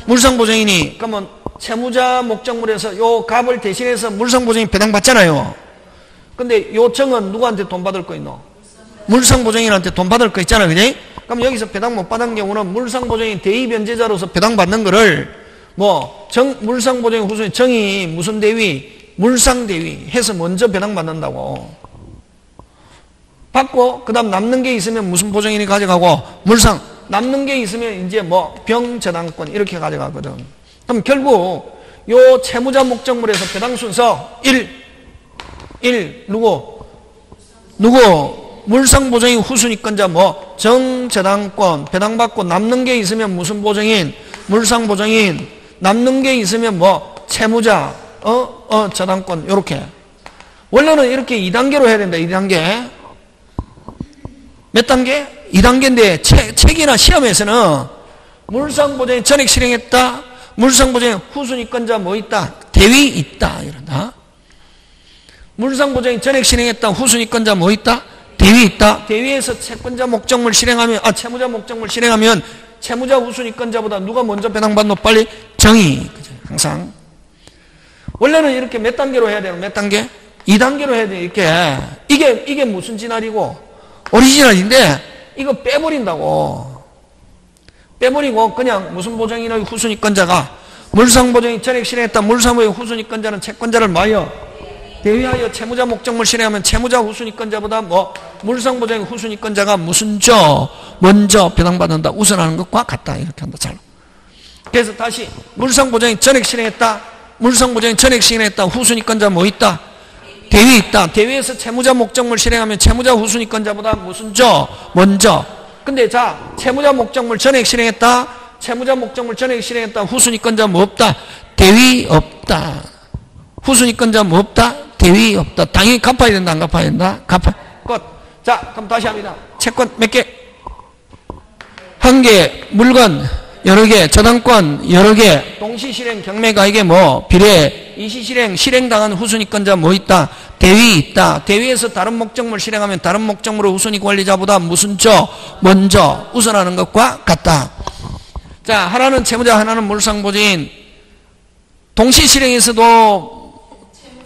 물상보정인이 그러면 채무자 목적물에서 요 값을 대신해서 물상 보증이 배당받잖아요. 근데 요청은 누구한테 돈 받을 거 있노? 물상 보증인한테 돈 받을 거 있잖아, 그지? 그럼 여기서 배당 못 받은 경우는 물상 보증인 대의변제자로서 배당 받는 거를 뭐, 정, 물상보증인 후순위 정의 무슨 대위? 물상대위 해서 먼저 배당 받는다고. 받고, 그 다음 남는 게 있으면 무슨 보증인이 가져가고, 물상, 남는 게 있으면 이제 뭐, 병재당권 이렇게 가져가거든. 그럼 결국, 요 채무자 목적물에서 배당 순서 1, 1, 누구? 누구? 물상보증인 후순위권자 뭐 정재당권 배당받고 남는 게 있으면 무슨 보증인 물상보증인 남는 게 있으면 뭐 채무자 어? 어 저당권 요렇게 원래는 이렇게 2단계로 해야 된다 2단계 몇 단계? 2단계인데 책, 책이나 시험에서는 물상보증인 전액 실행했다 물상보증인 후순위권자 뭐 있다 대위 있다 이런다 물상보증인 전액 실행했다 후순위권자 뭐 있다 대위 있다. 대위에서 채권자 목적물 실행하면 아 채무자 목적물 실행하면 채무자 우순위권자보다 누가 먼저 배당받노? 빨리 정의. 그죠? 항상. 원래는 이렇게 몇 단계로 해야 되는 몇 단계? 2단계로 해야 돼 이렇게. 이게 이게 무슨 진알이고? 오리지널인데 이거 빼버린다고. 빼버리고 그냥 무슨 보정인의 후순위권자가 물상 보정이 전액 실행했다. 물상보의 후순위권자는 채권자를 마여 대위하여 채무자 목적물 실행하면 채무자 후순위권자보다 뭐 물상보장의 후순위권자가 무슨 저 먼저 배당받는다 우선하는 것과 같다 이렇게 한다 잘. 그래서 다시 물상보장이 전액 실행했다 물상보장이 전액 실행했다 후순위권자 뭐 있다? 대위 있다. 대위에서 채무자 목적물 실행하면 채무자 후순위권자보다 무슨 저 먼저. 근데 자 채무자 목적물 전액 실행했다 채무자 목적물 전액 실행했다 후순위권자 뭐 없다? 대위 없다. 후순위권자 뭐 없다 대위 없다. 당연히 갚아야 된다, 안 갚아야 된다? 갚아. 끝. 자, 그럼 다시 합니다. 채권 몇 개? 한 개, 물건 여러 개, 저당권 여러 개, 동시 실행 경매가 이게 뭐, 비례, 이시 실행, 실행당한 후순위권자 뭐 있다? 대위 있다. 대위에서 다른 목적물 실행하면 다른 목적물의 후순위 관리자보다 무슨 저, 먼저 우선하는 것과 같다. 자, 하나는 채무자, 하나는 물상보진. 동시 실행에서도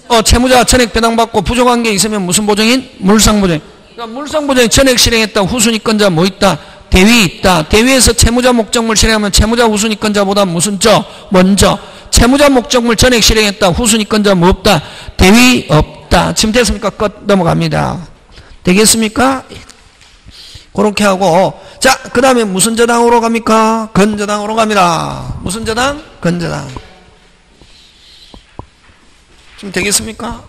어, 채무자가 전액 배당받고 부족한 게 있으면 무슨 보증인? 물상보증. 그러니까 물상보증 전액 실행했다. 후순위권자 뭐 있다? 대위 있다. 대위에서 채무자 목적물 실행하면 채무자 후순위권자보다 무슨 저? 먼저. 채무자 목적물 전액 실행했다. 후순위권자 뭐 없다? 대위 없다. 지금 됐습니까? 끝 넘어갑니다. 되겠습니까? 그렇게 하고 자, 그 다음에 무슨 저당으로 갑니까? 건저당으로 갑니다. 무슨 저당? 건저당. 좀 되겠습니까?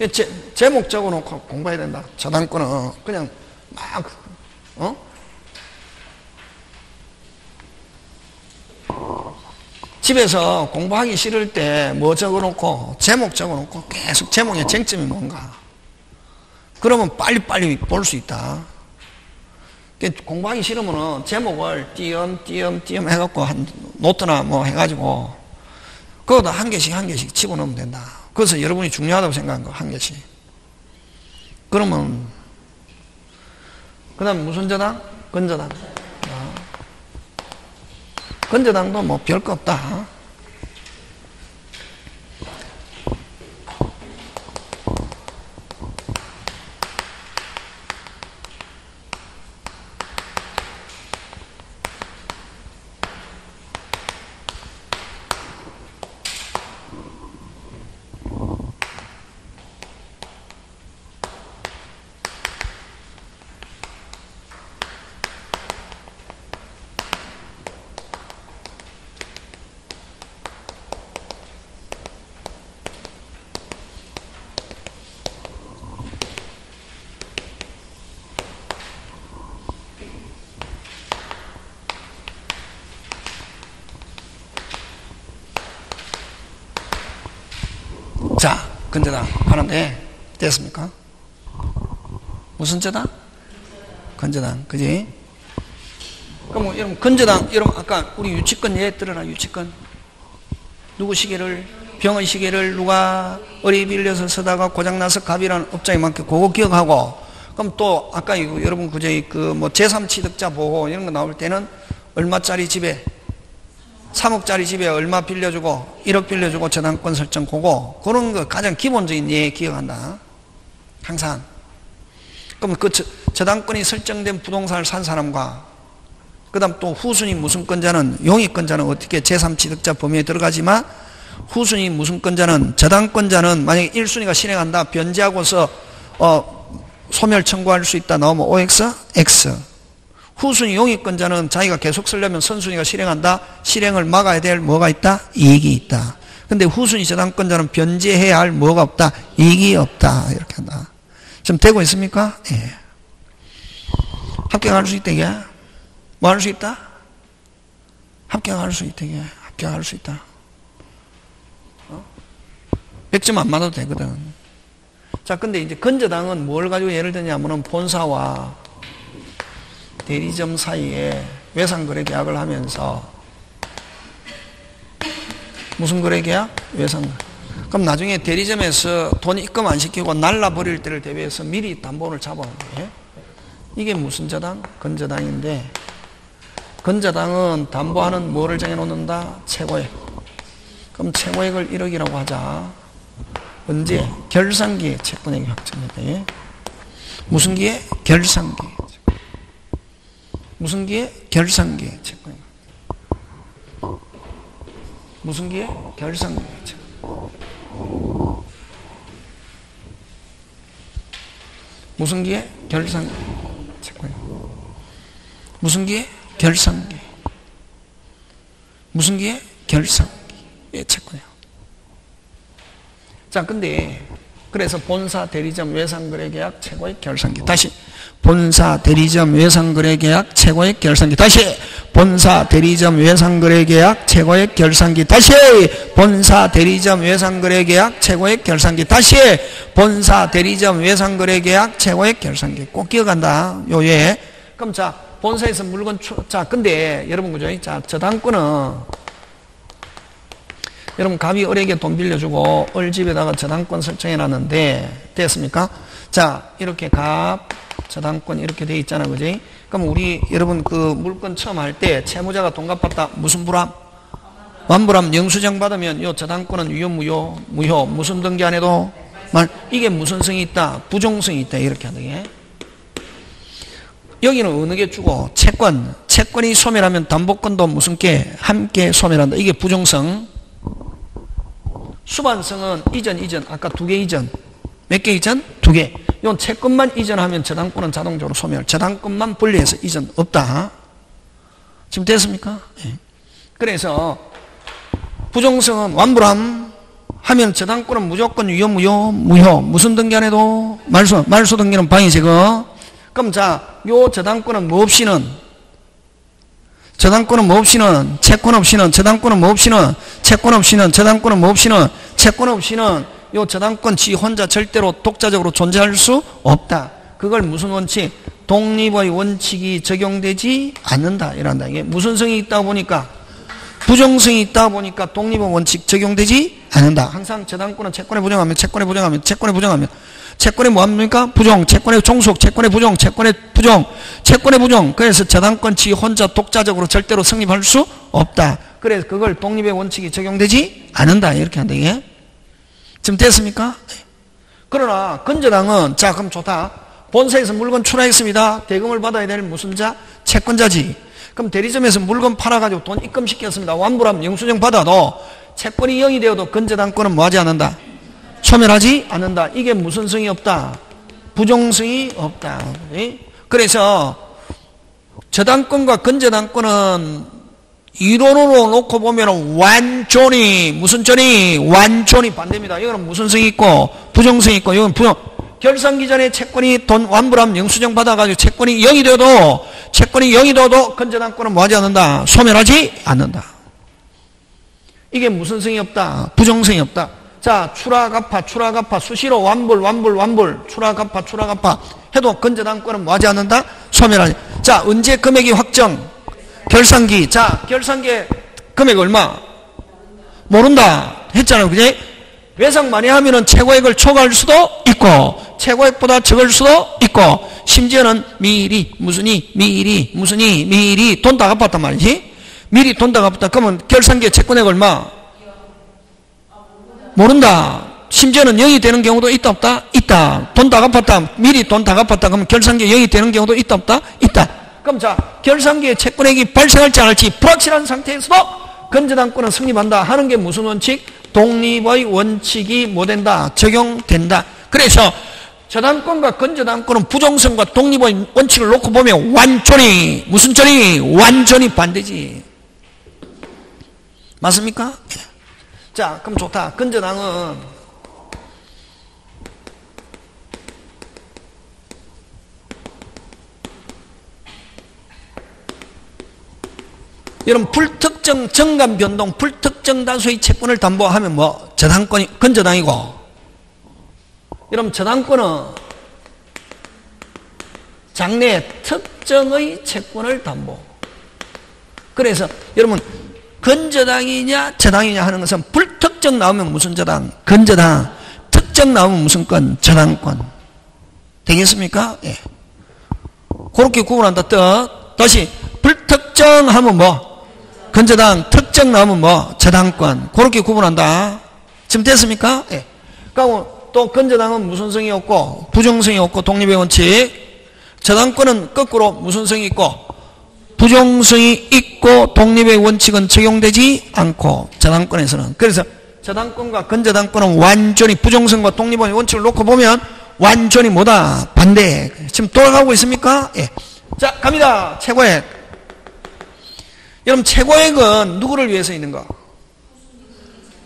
예, 제, 제목 적어놓고 공부해야 된다. 저당권은 그냥 막, 어? 집에서 공부하기 싫을 때 뭐 적어놓고 제목 적어놓고 계속 제목의 쟁점이 뭔가 그러면 빨리빨리 볼 수 있다. 공부하기 싫으면 제목을 띄엄 띄엄 띄엄 해갖고 한 노트나 뭐 해가지고 그거도 한 개씩 한 개씩 집어넣으면 된다. 그래서 여러분이 중요하다고 생각한 거 한 개씩. 그러면 그 다음 무슨 저당? 건저당. 어. 건저당도 뭐 별거 없다. 자, 근저당 하는데 됐습니까? 무슨 저당? 건저당, 그지? 그럼 뭐 여러분 건저당, 여러분 아까 우리 유치권 예 들어라 유치권. 누구 시계를 병원 시계를 누가 어리 빌려서 쓰다가 고장나서 갑이라는 업장에 맡겨 그거 기억하고 그럼 또 아까 여러분 그제 그 뭐 제3취득자 보호 이런 거 나올 때는 얼마짜리 집에 3억짜리 집에 얼마 빌려주고 1억 빌려주고 저당권 설정 고고 그런 거 가장 기본적인 예 기억한다. 항상. 그럼 그 저 당권이 설정된 부동산을 산 사람과 그 다음 또 후순위 무슨권자는 용익권자는 어떻게 제3취득자 범위에 들어가지만 후순위 무슨권자는 저당권자는 만약에 1순위가 실행한다 변제하고서 어, 소멸 청구할 수 있다 나오면 OX, X 후순위 용익권자는 자기가 계속 쓰려면 선순위가 실행한다 실행을 막아야 될 뭐가 있다? 이익이 있다 근데 후순위 저당권자는 변제해야 할 뭐가 없다? 이익이 없다 이렇게 한다 지금 되고 있습니까? 예. 합격할 수 있다 이게 뭐 할 수 있다? 합격할 수 있다 이게 합격할 수 있다 어? 100점 안 맞아도 되거든 자 근데 이제 건저당은 뭘 가지고 예를 들냐면은 본사와 대리점 사이에 외상거래 계약을 하면서 무슨 거래 계약? 외상 그럼 나중에 대리점에서 돈 입금 안 시키고 날라버릴 때를 대비해서 미리 담보를 잡아놓은 거예요 이게 무슨 저당? 건저당인데 건저당은 담보하는 뭐를 정해놓는다? 최고액. 그럼 최고액을 1억이라고 하자. 언제? 결산기에 채권액이 확정돼. 무슨 기에? 결산기. 무슨 기에? 결산기에 채권액. 무슨 기에? 결산기에 채권. 무슨 기에? 결산기 채권액. 무슨 기에? 결산기. 무슨 기에? 결산기의 채권이에요. 자, 근데 그래서 본사 대리점 외상거래 계약 최고의 결산기. 다시 본사 대리점 외상거래 계약 최고의 결산기. 다시 본사 대리점 외상거래 계약 최고의 결산기. 다시 본사 대리점 외상거래 계약 최고의 결산기. 다시 본사 대리점 외상거래 계약 최고의 결산기. 꼭 기억한다. 요예. 그럼 자 본사에서 물건 출, 자, 근데 여러분 그죠? 자, 저당권은 여러분 갑이 을에게 돈 빌려주고 을 집에다가 저당권 설정해 놨는데 됐습니까? 자, 이렇게 갑 저당권 이렇게 돼 있잖아. 그지? 그럼 우리 여러분 그 물건 처음 할 때 채무자가 돈 갚았다. 무슨 불합? 완불합 영수증 받으면 요 저당권은 유효 무효 무효 무슨 등기 안 해도 말 이게 무슨 성이 있다 부종성이 있다 이렇게 하는 게 여기는 어느 게 주고 채권 채권이 소멸하면 담보권도 무슨 게 함께 소멸한다 이게 부정성 수반성은 이전 이전 아까 두 개 이전. 몇 개 이전? 두 개. 이건 채권만 이전하면 저당권은 자동적으로 소멸. 저당권만 분리해서 이전 없다. 지금 됐습니까? 네. 그래서 부정성은 완불함 하면 저당권은 무조건 유효 무효 무효. 무슨 등기 안 해도 말소 말소 등기는 방해 제거. 그럼 자, 요 저당권은 뭐 없이는 저당권은 뭐 없이는 채권 없이는 저당권은 뭐 없이는 채권 없이는 저당권은 뭐 없이는 채권 없이는 요 저당권 지 혼자 절대로 독자적으로 존재할 수 없다. 그걸 무슨 원칙? 독립의 원칙이 적용되지 않는다. 이란다. 이게 무슨 성이 있다 보니까 부정성이 있다 보니까 독립의 원칙 적용되지 않는다. 항상 저당권은 채권에 부정하면 채권에 부정하면 채권에 부정하면 채권에 뭐합니까? 부정, 채권의 종속, 채권의 부정, 채권의 부정, 채권의 부정. 그래서 저당권 지 혼자 독자적으로 절대로 성립할 수 없다. 그래서 그걸 독립의 원칙이 적용되지 않는다. 이렇게 한다. 이게. 지금 됐습니까? 그러나 건저당은 자 그럼 좋다. 본사에서 물건 출하했습니다. 대금을 받아야 될 무슨 자? 채권자지. 그럼 대리점에서 물건 팔아가지고 돈 입금시켰습니다. 완불하면 영수증 받아도 채권이 0이 되어도 건저당권은 뭐하지 않는다. 소멸하지 않는다. 이게 무슨 성이 없다? 부정성이 없다. 그래서 저당권과 근저당권은 이론으로 놓고 보면 완전히 무슨 전이 완전히 반대입니다. 이거는 무슨 성이 있고 부정성이 있고 이건 부정 결산기 전에 채권이 돈 완불함 영수증 받아가지고 채권이 0이 되어도 채권이 0이 되어도 근저당권은 뭐하지 않는다? 소멸하지 않는다. 이게 무슨 성이 없다? 부정성이 없다. 자, 추라가파, 추라가파, 수시로 완불, 완불, 완불, 추라가파, 추라가파 해도 건재당권은 뭐하지 않는다? 소멸하지. 자, 언제 금액이 확정? 결산기. 자, 결산기 금액 얼마? 모른다. 했잖아요. 그지? 외상 많이 하면은 최고액을 초과할 수도 있고, 최고액보다 적을 수도 있고, 심지어는 미리, 무슨이, 미리, 무슨이, 미리 돈 다 갚았단 말이지? 미리 돈 다 갚았다. 그러면 결산기의 채권액 얼마? 모른다. 심지어는 0이 되는 경우도 있다 없다? 있다. 돈 다 갚았다. 미리 돈 다 갚았다. 그러면 결산기에 0이 되는 경우도 있다 없다? 있다. 그럼 자, 결산기에 채권액이 발생할지 안 할지 불확실한 상태에서도 건저당권은 승립한다 하는 게 무슨 원칙? 독립의 원칙이 뭐 된다? 적용된다. 그래서 저당권과 건저당권은 부정성과 독립의 원칙을 놓고 보면 완전히 무슨 전이 완전히 반대지. 맞습니까? 예. 자, 그럼 좋다. 건저당은 여러분 불특정 정감 변동 불특정 다수의 채권을 담보하면 뭐 저당권이 건저당이고. 여러분 저당권은 장래 특정의 채권을 담보. 그래서 여러분 건저당이냐 저당이냐 하는 것은 불특정 나오면 무슨 저당? 건저당. 특정 나오면 무슨 건 저당권. 되겠습니까? 예. 그렇게 구분한다. 뜻. 다시 불특정 하면 뭐 건저당 특정 나오면 뭐 저당권 그렇게 구분한다. 지금 됐습니까? 예. 그러니까 또 건저당은 무슨 성이 없고 부정성이 없고 독립의 원칙. 저당권은 거꾸로 무슨 성이 있고 부정성이 있고 독립의 원칙은 적용되지 않고 저당권에서는 그래서 저당권과 건저당권은 완전히 부정성과 독립의 원칙을 놓고 보면 완전히 뭐다 반대. 지금 돌아가고 있습니까? 예. 자 갑니다. 최고의 여러분 최고액은 누구를 위해서 있는 가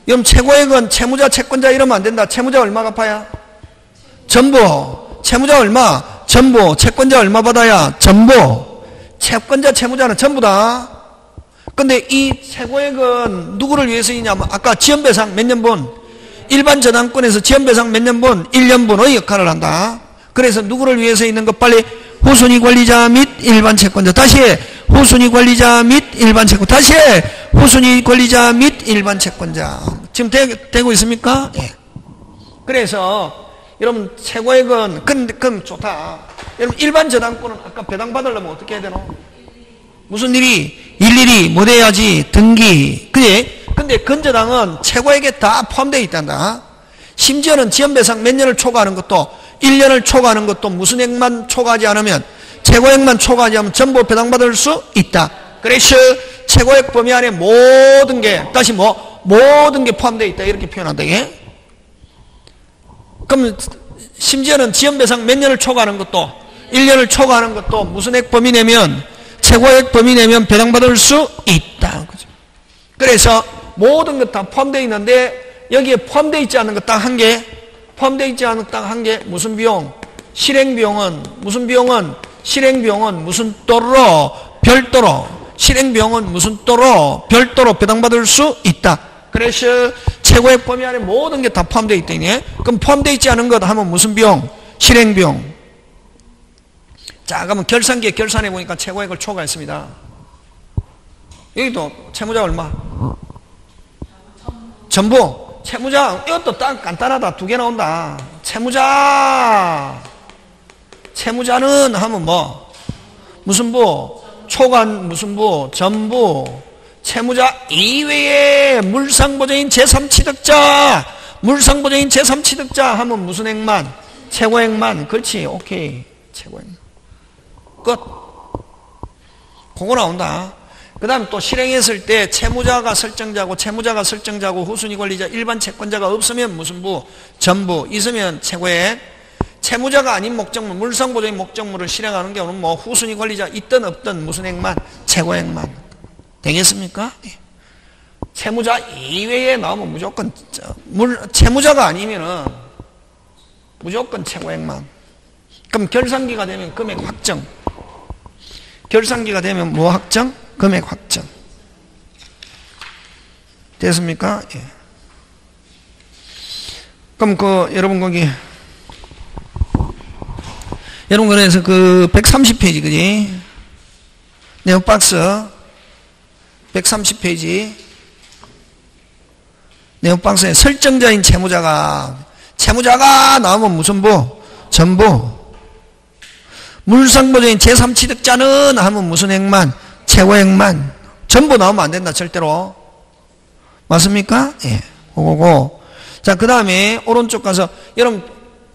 여러분 최고액은 채무자 채권자 이러면 안 된다. 채무자 얼마 갚아야? 전부. 채무자 얼마? 전부. 채권자 얼마 받아야? 전부. 채권자 채무자는 전부다. 근데 이 최고액은 누구를 위해서 있냐면 아까 지연배상 몇 년분? 일반 저당권에서 지연배상 몇 년분? 1년분의 역할을 한다. 그래서 누구를 위해서 있는 것 빨리 후순위 관리자 및 일반 채권자. 다시 후순위 관리자 및 일반 채권. 다시 후순위 관리자 및 일반 채권자. 지금 되, 고 있습니까? 예. 그래서 여러분 최고액은 근, 근 좋다. 여러분 일반 저당권은 아까 배당 받으려면 어떻게 해야 되노? 무슨 일이? 일일이 못 해야지. 등기. 그지? 근데 근저당은 최고액에 다 포함되어 있단다. 심지어는 지연배상 몇 년을 초과하는 것도 1년을 초과하는 것도 무슨 액만 초과하지 않으면 최고액만 초과하지 않으면 전부 배당받을 수 있다. 그래서 최고액 범위 안에 모든 게 다시 뭐 모든 게 포함되어 있다 이렇게 표현한다 이게. 그럼 심지어는 지연배상 몇 년을 초과하는 것도 1년을 초과하는 것도 무슨 액 범위 내면 최고액 범위 내면 배당받을 수 있다. 그죠? 그래서 모든 것 다 포함되어 있는데 여기에 포함되어 있지 않은 것 딱 한 개, 포함되어 있지 않은 것딱한 개, 무슨 비용? 실행 비용은 무슨 비용은 실행비용은 무슨 또로 별도로 실행비용은 무슨 또로 별도로 배당받을 수 있다. 그래서 최고의 범위 안에 모든 게 다 포함되어 있다니 그럼 포함되어 있지 않은 것 하면 무슨 비용? 실행비용. 자 그러면 결산기에 결산해 보니까 최고액을 초과했습니다. 여기도 채무자 얼마? 전부 채무자 이것도 딱 간단하다. 두 개 나온다. 채무자 채무자는 하면 뭐? 무슨 부? 초간 무슨 부? 전부. 채무자 이외에 물상보증인 제3취득자. 물상보증인 제3취득자 하면 무슨 액만? 최고액만. 그렇지. 오케이. 최고액 끝. 그거 나온다 그 다음 또 실행했을 때 채무자가 설정자고 채무자가 설정자고 후순위 권리자 일반 채권자가 없으면 무슨 부 전부 있으면 최고액 채무자가 아닌 목적물, 물상보조인 목적물을 실행하는 경우는 뭐 후순위 관리자 있든 없든 무슨 액만, 최고액만. 되겠습니까? 예. 채무자 이외에 나오면 무조건, 물, 채무자가 아니면은 무조건 최고액만. 그럼 결산기가 되면 금액 확정. 결산기가 되면 뭐 확정? 금액 확정. 됐습니까? 예. 그럼 그, 여러분 거기 여러분 그래서 그 130페이지 그지? 네오 박스 130페이지 네오 박스에 설정자인 채무자가 채무자가 나오면 무슨 부? 전부 물상보조인 제3취득자는 하면 무슨 액만? 최고액만 전부 나오면 안 된다 절대로 맞습니까? 예. 오고고 자, 그 다음에 오른쪽 가서 여러분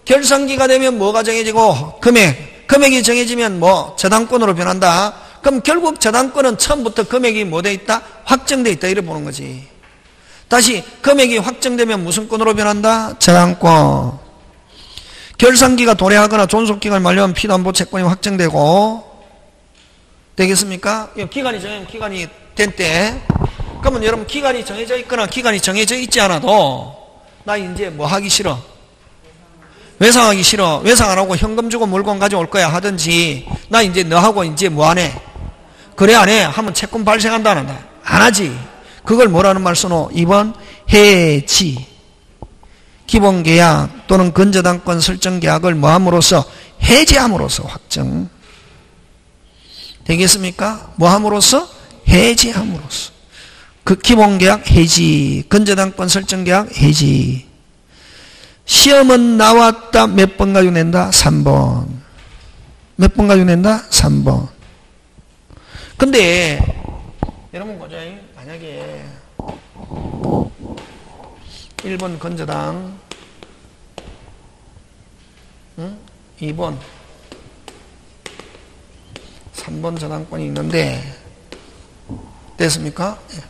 결산기가 되면 뭐가 정해지고 금액, 금액이 정해지면 뭐 저당권으로 변한다. 그럼 결국 저당권은 처음부터 금액이 뭐 돼 있다? 확정돼 있다. 이래 보는 거지. 다시 금액이 확정되면 무슨 권으로 변한다? 저당권. 결산기가 도래하거나 존속기간을 만료하면 피담보 채권이 확정되고 되겠습니까? 기간이 정해면 기간이 된 때 그러면 여러분 기간이 정해져 있거나 기간이 정해져 있지 않아도 나 이제 뭐 하기 싫어? 외상하기 싫어. 외상 안 하고 현금 주고 물건 가져올 거야 하든지 나 이제 너하고 이제 뭐 하네? 그래 안 해? 하면 채권 발생한다 안 한다? 안 하지. 그걸 뭐라는 말 써노? 2번 해지. 기본계약 또는 근저당권 설정계약을 뭐함으로써 해지함으로써 확정. 되겠습니까? 뭐함으로써? 해지함으로써. 그 기본계약 해지, 근저당권 설정계약 해지. 시험은 나왔다 몇 번 가지고 낸다? 3번. 몇 번 가지고 낸다? 3번. 근데 여러분 보자. 만약에 1번 건저당 응? 2번 3번 저당권이 있는데 됐습니까? 예.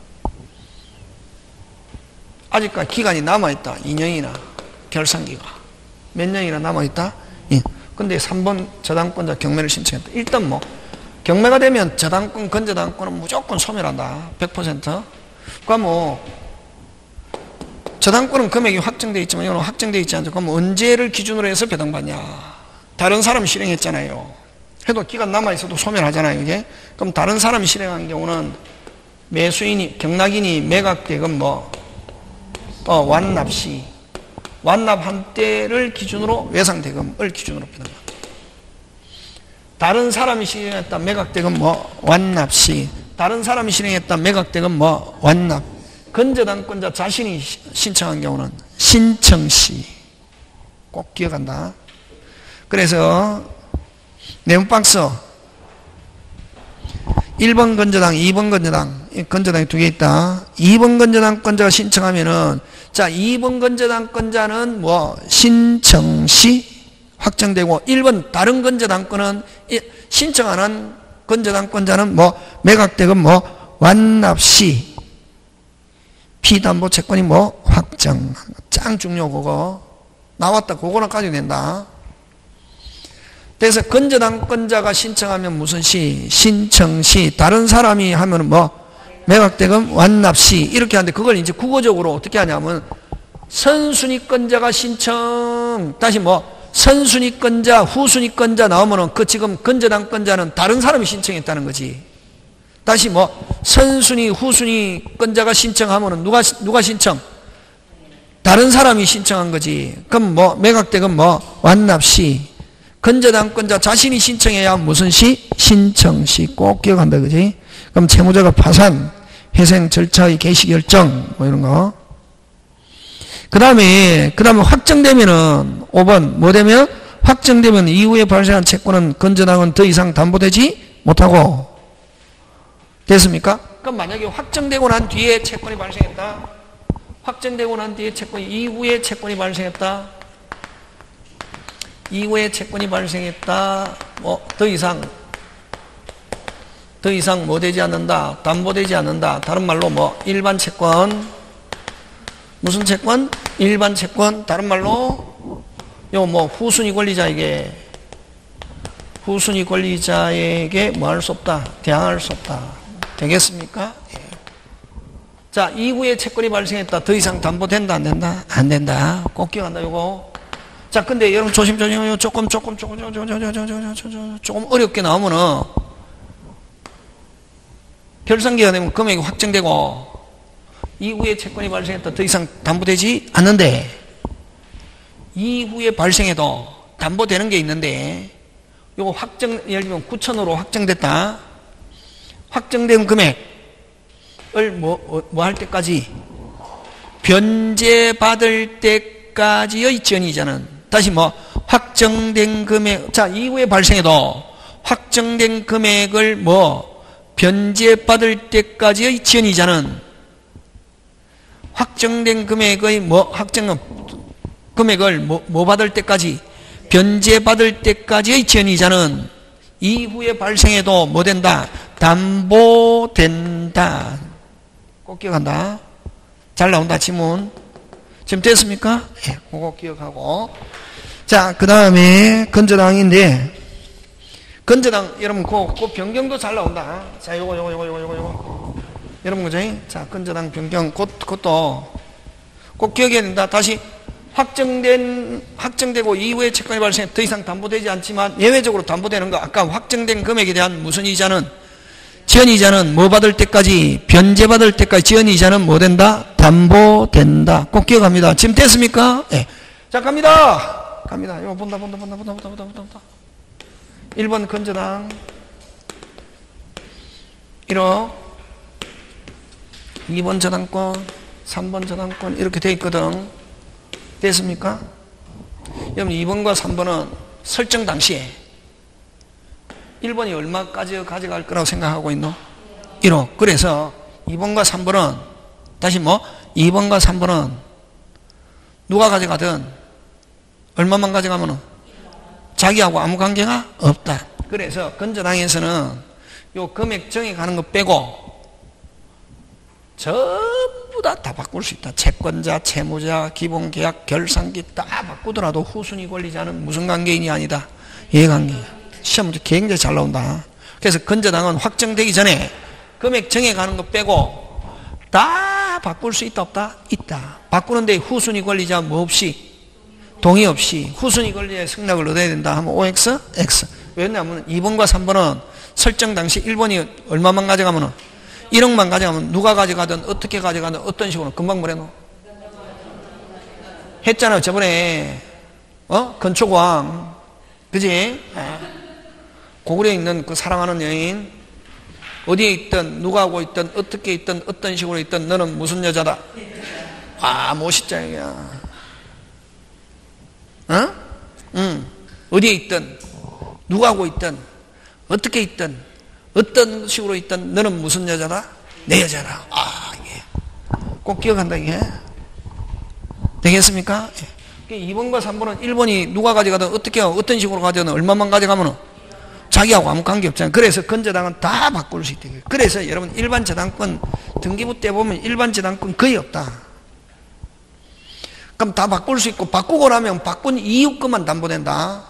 아직까지 기간이 남아있다. 2년이나 결산기가. 몇 년이나 남아있다? 예. 근데 3번 저당권자 경매를 신청했다. 일단 뭐 경매가 되면 저당권, 건저당권은 무조건 소멸한다. 100%. 그러니까 뭐 저당권은 금액이 확정되어 있지만 이거는 확정되어 있지 않죠. 그럼 언제를 기준으로 해서 배당받냐. 다른 사람이 실행했잖아요. 해도 기간 남아있어도 소멸하잖아요. 이게. 그럼 다른 사람이 실행한 경우는 매수인이, 경락인이 매각대금 뭐, 또 완납시, 완납한 때를 기준으로 외상대금을 기준으로 배당받다. 다른 사람이 실행했다 매각대금 뭐 완납시, 다른 사람이 실행했다 매각대금 뭐 완납. 건저당권자 자신이 신청한 경우는 신청시. 꼭 기억한다. 그래서 네모박스 1번 건저당, 2번 건저당, 건저당이 두 개 있다. 2번 건저당권자가 신청하면은 자, 2번 건저당권자는 뭐 신청시 확정되고 1번 다른 건저당권은 신청하는 건저당권자는 뭐 매각대금 뭐 완납시 피담보 채권이 뭐 확정 짱 중요 그거 나왔다 그거나 가지고 된다. 그래서 건저당권자가 신청하면 무슨 시? 신청 시. 다른 사람이 하면 뭐? 매각대금 완납 시. 이렇게 하는데 그걸 이제 국어적으로 어떻게 하냐면 선순위권자가 신청. 다시 뭐? 선순위권자, 후순위권자 나오면은 그 지금 건저당권자는 다른 사람이 신청했다는 거지. 다시 뭐? 선순위, 후순위권자가 신청하면은 누가, 누가 신청? 다른 사람이 신청한 거지. 그럼 뭐? 매각대금 뭐? 완납시. 건저당권자 자신이 신청해야 무슨 시? 신청 시 꼭 기억한다 그지? 그럼 채무자가 파산, 회생 절차의 개시 결정 뭐 이런 거. 그 다음에 그 다음에 확정되면은 5번 뭐 되면 확정되면 이후에 발생한 채권은 건저당은 더 이상 담보되지 못하고 됐습니까? 그럼 만약에 확정되고 난 뒤에 채권이 발생했다. 확정되고 난 뒤에 채권이 이후에 채권이 발생했다. 이후에 채권이 발생했다. 뭐 더 이상 더 이상 뭐 되지 않는다. 담보되지 않는다. 다른 말로 뭐 일반 채권 무슨 채권? 일반 채권 다른 말로 요 뭐 후순위 권리자에게 후순위 권리자에게 뭐 할 수 없다. 대항할 수 없다. 되겠습니까? 예. 자, 이후에 채권이 발생했다. 더 이상 담보된다, 안 된다? 안 된다. 꼭 기억한다, 요거. 자, 근데 여러분 조심조심 조금 조금 조금 조금 조금 조금 조금 조금 어렵게 나오면은 결산기가 되면 금액이 확정되고 이후에 채권이 발생했다 더 이상 담보되지 않는데 이후에 발생해도 담보되는 게 있는데 요거 확정 예를 들면 9천으로 확정됐다 확정된 금액을 뭐 뭐 할 때까지 변제받을 때까지의 지연이자는 다시 뭐 확정된 금액 자 이후에 발생해도 확정된 금액을 뭐 변제받을 때까지의 지연이자는 확정된 금액의 뭐 확정 금액을 뭐, 뭐 받을 때까지 변제받을 때까지의 지연이자는 이후에 발생해도 뭐 된다? 담보된다. 꼭 기억한다. 잘 나온다, 지문. 지금 됐습니까? 예, 그거 기억하고. 자, 그 다음에 건저당인데, 건저당, 여러분, 그, 그 변경도 잘 나온다. 자, 요거, 요거, 요거, 요거, 요거. 여러분, 그죠? 자, 건저당 변경, 그, 그것도 꼭 기억해야 된다. 다시 확정된, 확정되고 이후에 채권이 발생해 더 이상 담보되지 않지만 예외적으로 담보되는 거, 아까 확정된 금액에 대한 무슨 이자는 지연이자는 뭐 받을 때까지 변제받을 때까지 지연이자는 뭐 된다? 담보된다. 꼭 기억합니다. 지금 됐습니까? 네. 자 갑니다. 갑니다. 이거 본다 본다 본다 본다 본다 본다 본다. 1번 건전당 1억 2번 저당권 3번 저당권 이렇게 돼 있거든. 됐습니까? 여러분 2번과 3번은 설정 당시에 1번이 얼마까지 가져갈 거라고 생각하고 있노? 1억. 그래서 2번과 3번은 다시 뭐 2번과 3번은 누가 가져가든 얼마만 가져가면 자기하고 아무 관계가 없다. 그래서 건전당에서는 요 금액 정액하는 거 빼고 전부 다 다 바꿀 수 있다. 채권자, 채무자, 기본 계약, 결산기 다 바꾸더라도 후순위 권리자는 무슨 관계인이 아니다. 이해관계야. 시험 굉장히 잘 나온다. 그래서 건저당은 확정되기 전에 금액 정해가는 거 빼고 다 바꿀 수 있다 없다? 있다. 바꾸는데 후순위 권리자 뭐 없이 동의 없이 후순위 권리자의 승낙을 얻어야 된다 하면 OX, X. 왜냐하면 2번과 3번은 설정 당시 1번이 얼마만 가져가면 1억만 가져가면 누가 가져가든 어떻게 가져가든 어떤 식으로 금방 뭐래노? 했잖아요 저번에 어? 건초광 그지? 네. 고구려에 있는 그 사랑하는 여인 어디에 있든 누가 하고 있든 어떻게 있든 어떤 식으로 있든 너는 무슨 여자다? 아 멋있자 이야 어? 응. 어디에 있든 누가 하고 있든 어떻게 있든 어떤 식으로 있든 너는 무슨 여자다? 내 여자다. 아 이게 꼭 기억한다 이게 되겠습니까? 2번과 3번은 1번이 누가 가져가든 어떻게 어떤 식으로 가져가든 얼마만 가져가면 자기하고 아무 관계 없잖아요. 그래서 건저당은 다 바꿀 수 있다. 그래서 여러분 일반 저당권 등기부 때 보면 일반 저당권 거의 없다. 그럼 다 바꿀 수 있고 바꾸고 나면 바꾼 이후 것만 담보된다.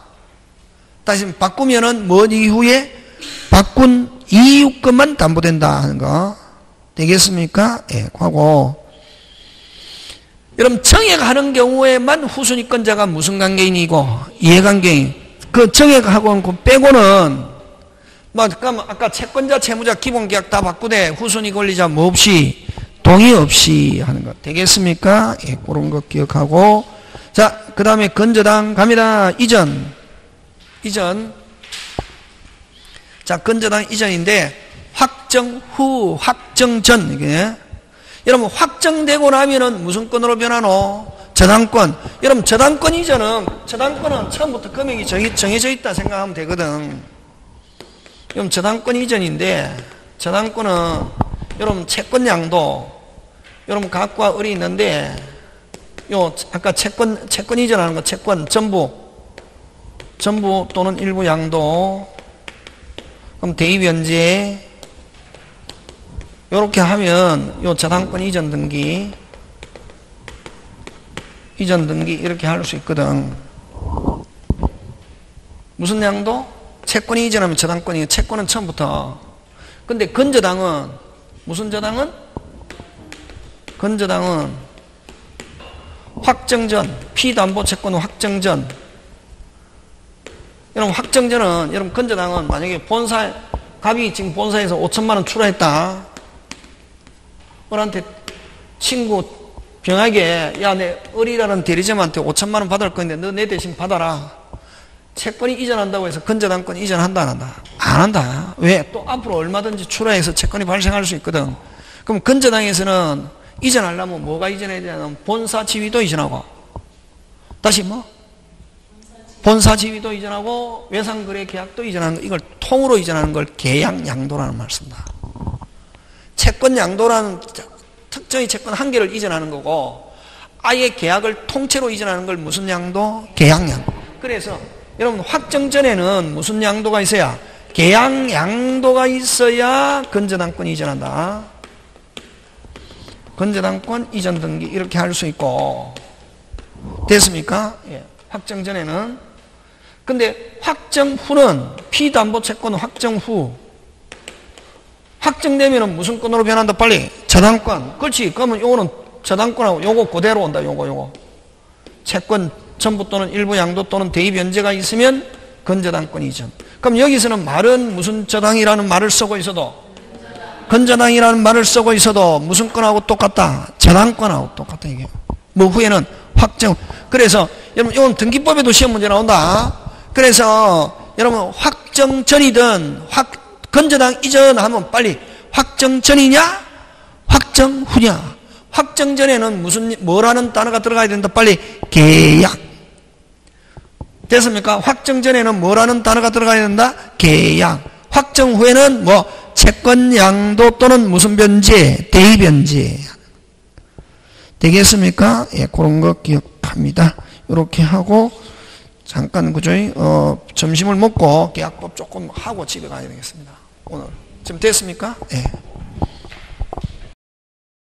다시 바꾸면은 뭔 이후에 바꾼 이후 것만 담보된다 하는 거 되겠습니까? 예, 하고 여러분 정액하는 경우에만 후순위권자가 무슨 관계인이고 이해관계인 그 정액하고 그 빼고는 뭐 아까 채권자 채무자 기본계약 다 바꾸되 후순위 권리자 뭐 없이 동의 없이 하는 것 되겠습니까? 예, 그런 거 기억하고. 자 그 다음에 건저당 갑니다. 이전. 이전. 자 건저당 이전인데 확정 후 확정 전. 이게. 여러분 확정되고 나면은 무슨 건으로 변하노? 저당권. 여러분 저당권 이전은 저당권은 처음부터 금액이 정해져 있다 생각하면 되거든. 여러분 저당권 이전인데 저당권은 여러분 채권량도 여러분 각과 을이 있는데 요 아까 채권 채권 이전하는 거 채권 전부 전부 또는 일부 양도 그럼 대입 연재 이렇게 하면 요 저당권 이전 등기 이전 등기 이렇게 할 수 있거든 무슨 양도? 채권이 이전하면 저당권이 채권은 처음부터 근데 건저당은 무슨 저당은? 건저당은 확정전 피담보채권 확정전 여러분 확정전은 여러분 건저당은 만약에 본사 갑이 지금 본사에서 5천만 원 출하했다 어한테 친구 병하게 야 내 어리라는 대리점한테 5천만 원 받을 건데 너 내 대신 받아라 채권이 이전한다고 해서 건저당권 이전한다 안 한다? 안 한다 왜? 또 앞으로 얼마든지 출하해서 채권이 발생할 수 있거든 그럼 건저당에서는 이전하려면 뭐가 이전해야 되냐면 본사 지위도 이전하고 다시 뭐? 본사 지위도 이전하고 외상거래 계약도 이전하는 거 이걸 통으로 이전하는 걸 계약 양도라는 말 씁니다 채권 양도라는 특정의 채권 한 개를 이전하는 거고 아예 계약을 통째로 이전하는 걸 무슨 양도? 계약양. 그래서 여러분 확정 전에는 무슨 양도가 있어야? 계약 양도가 있어야 건전당권 이전한다. 건전당권 이전 등기 이렇게 할 수 있고 됐습니까? 예. 확정 전에는 근데 확정 후는 피담보 채권 확정 후 확정되면 무슨 건으로 변한다 빨리. 저당권. 그렇지. 그러면 요거는 저당권하고 요거 그대로 온다 요거 요거. 채권 전부 또는 일부 양도 또는 대입 연재가 있으면 건저당권 이전 그럼 여기서는 말은 무슨 저당이라는 말을 쓰고 있어도 건저당이라는 말을 쓰고 있어도 무슨 건하고 똑같다? 저당권하고 똑같다 이게. 뭐 후에는 확정. 그래서 여러분 이건 등기법에도 시험 문제 나온다. 그래서 여러분 확정 전이든 확 건저당 이전 하면 빨리 확정 전이냐? 확정 후냐? 확정 전에는 무슨 뭐라는 단어가 들어가야 된다 빨리 계약. 됐습니까? 확정 전에는 뭐라는 단어가 들어가야 된다? 계약. 확정 후에는 뭐 채권 양도 또는 무슨 변제? 대의 변제. 되겠습니까? 예 그런 거 기억합니다. 이렇게 하고 잠깐 그죠 어 점심을 먹고 계약법 조금 하고 집에 가야 되겠습니다 오늘 지금 됐습니까 예.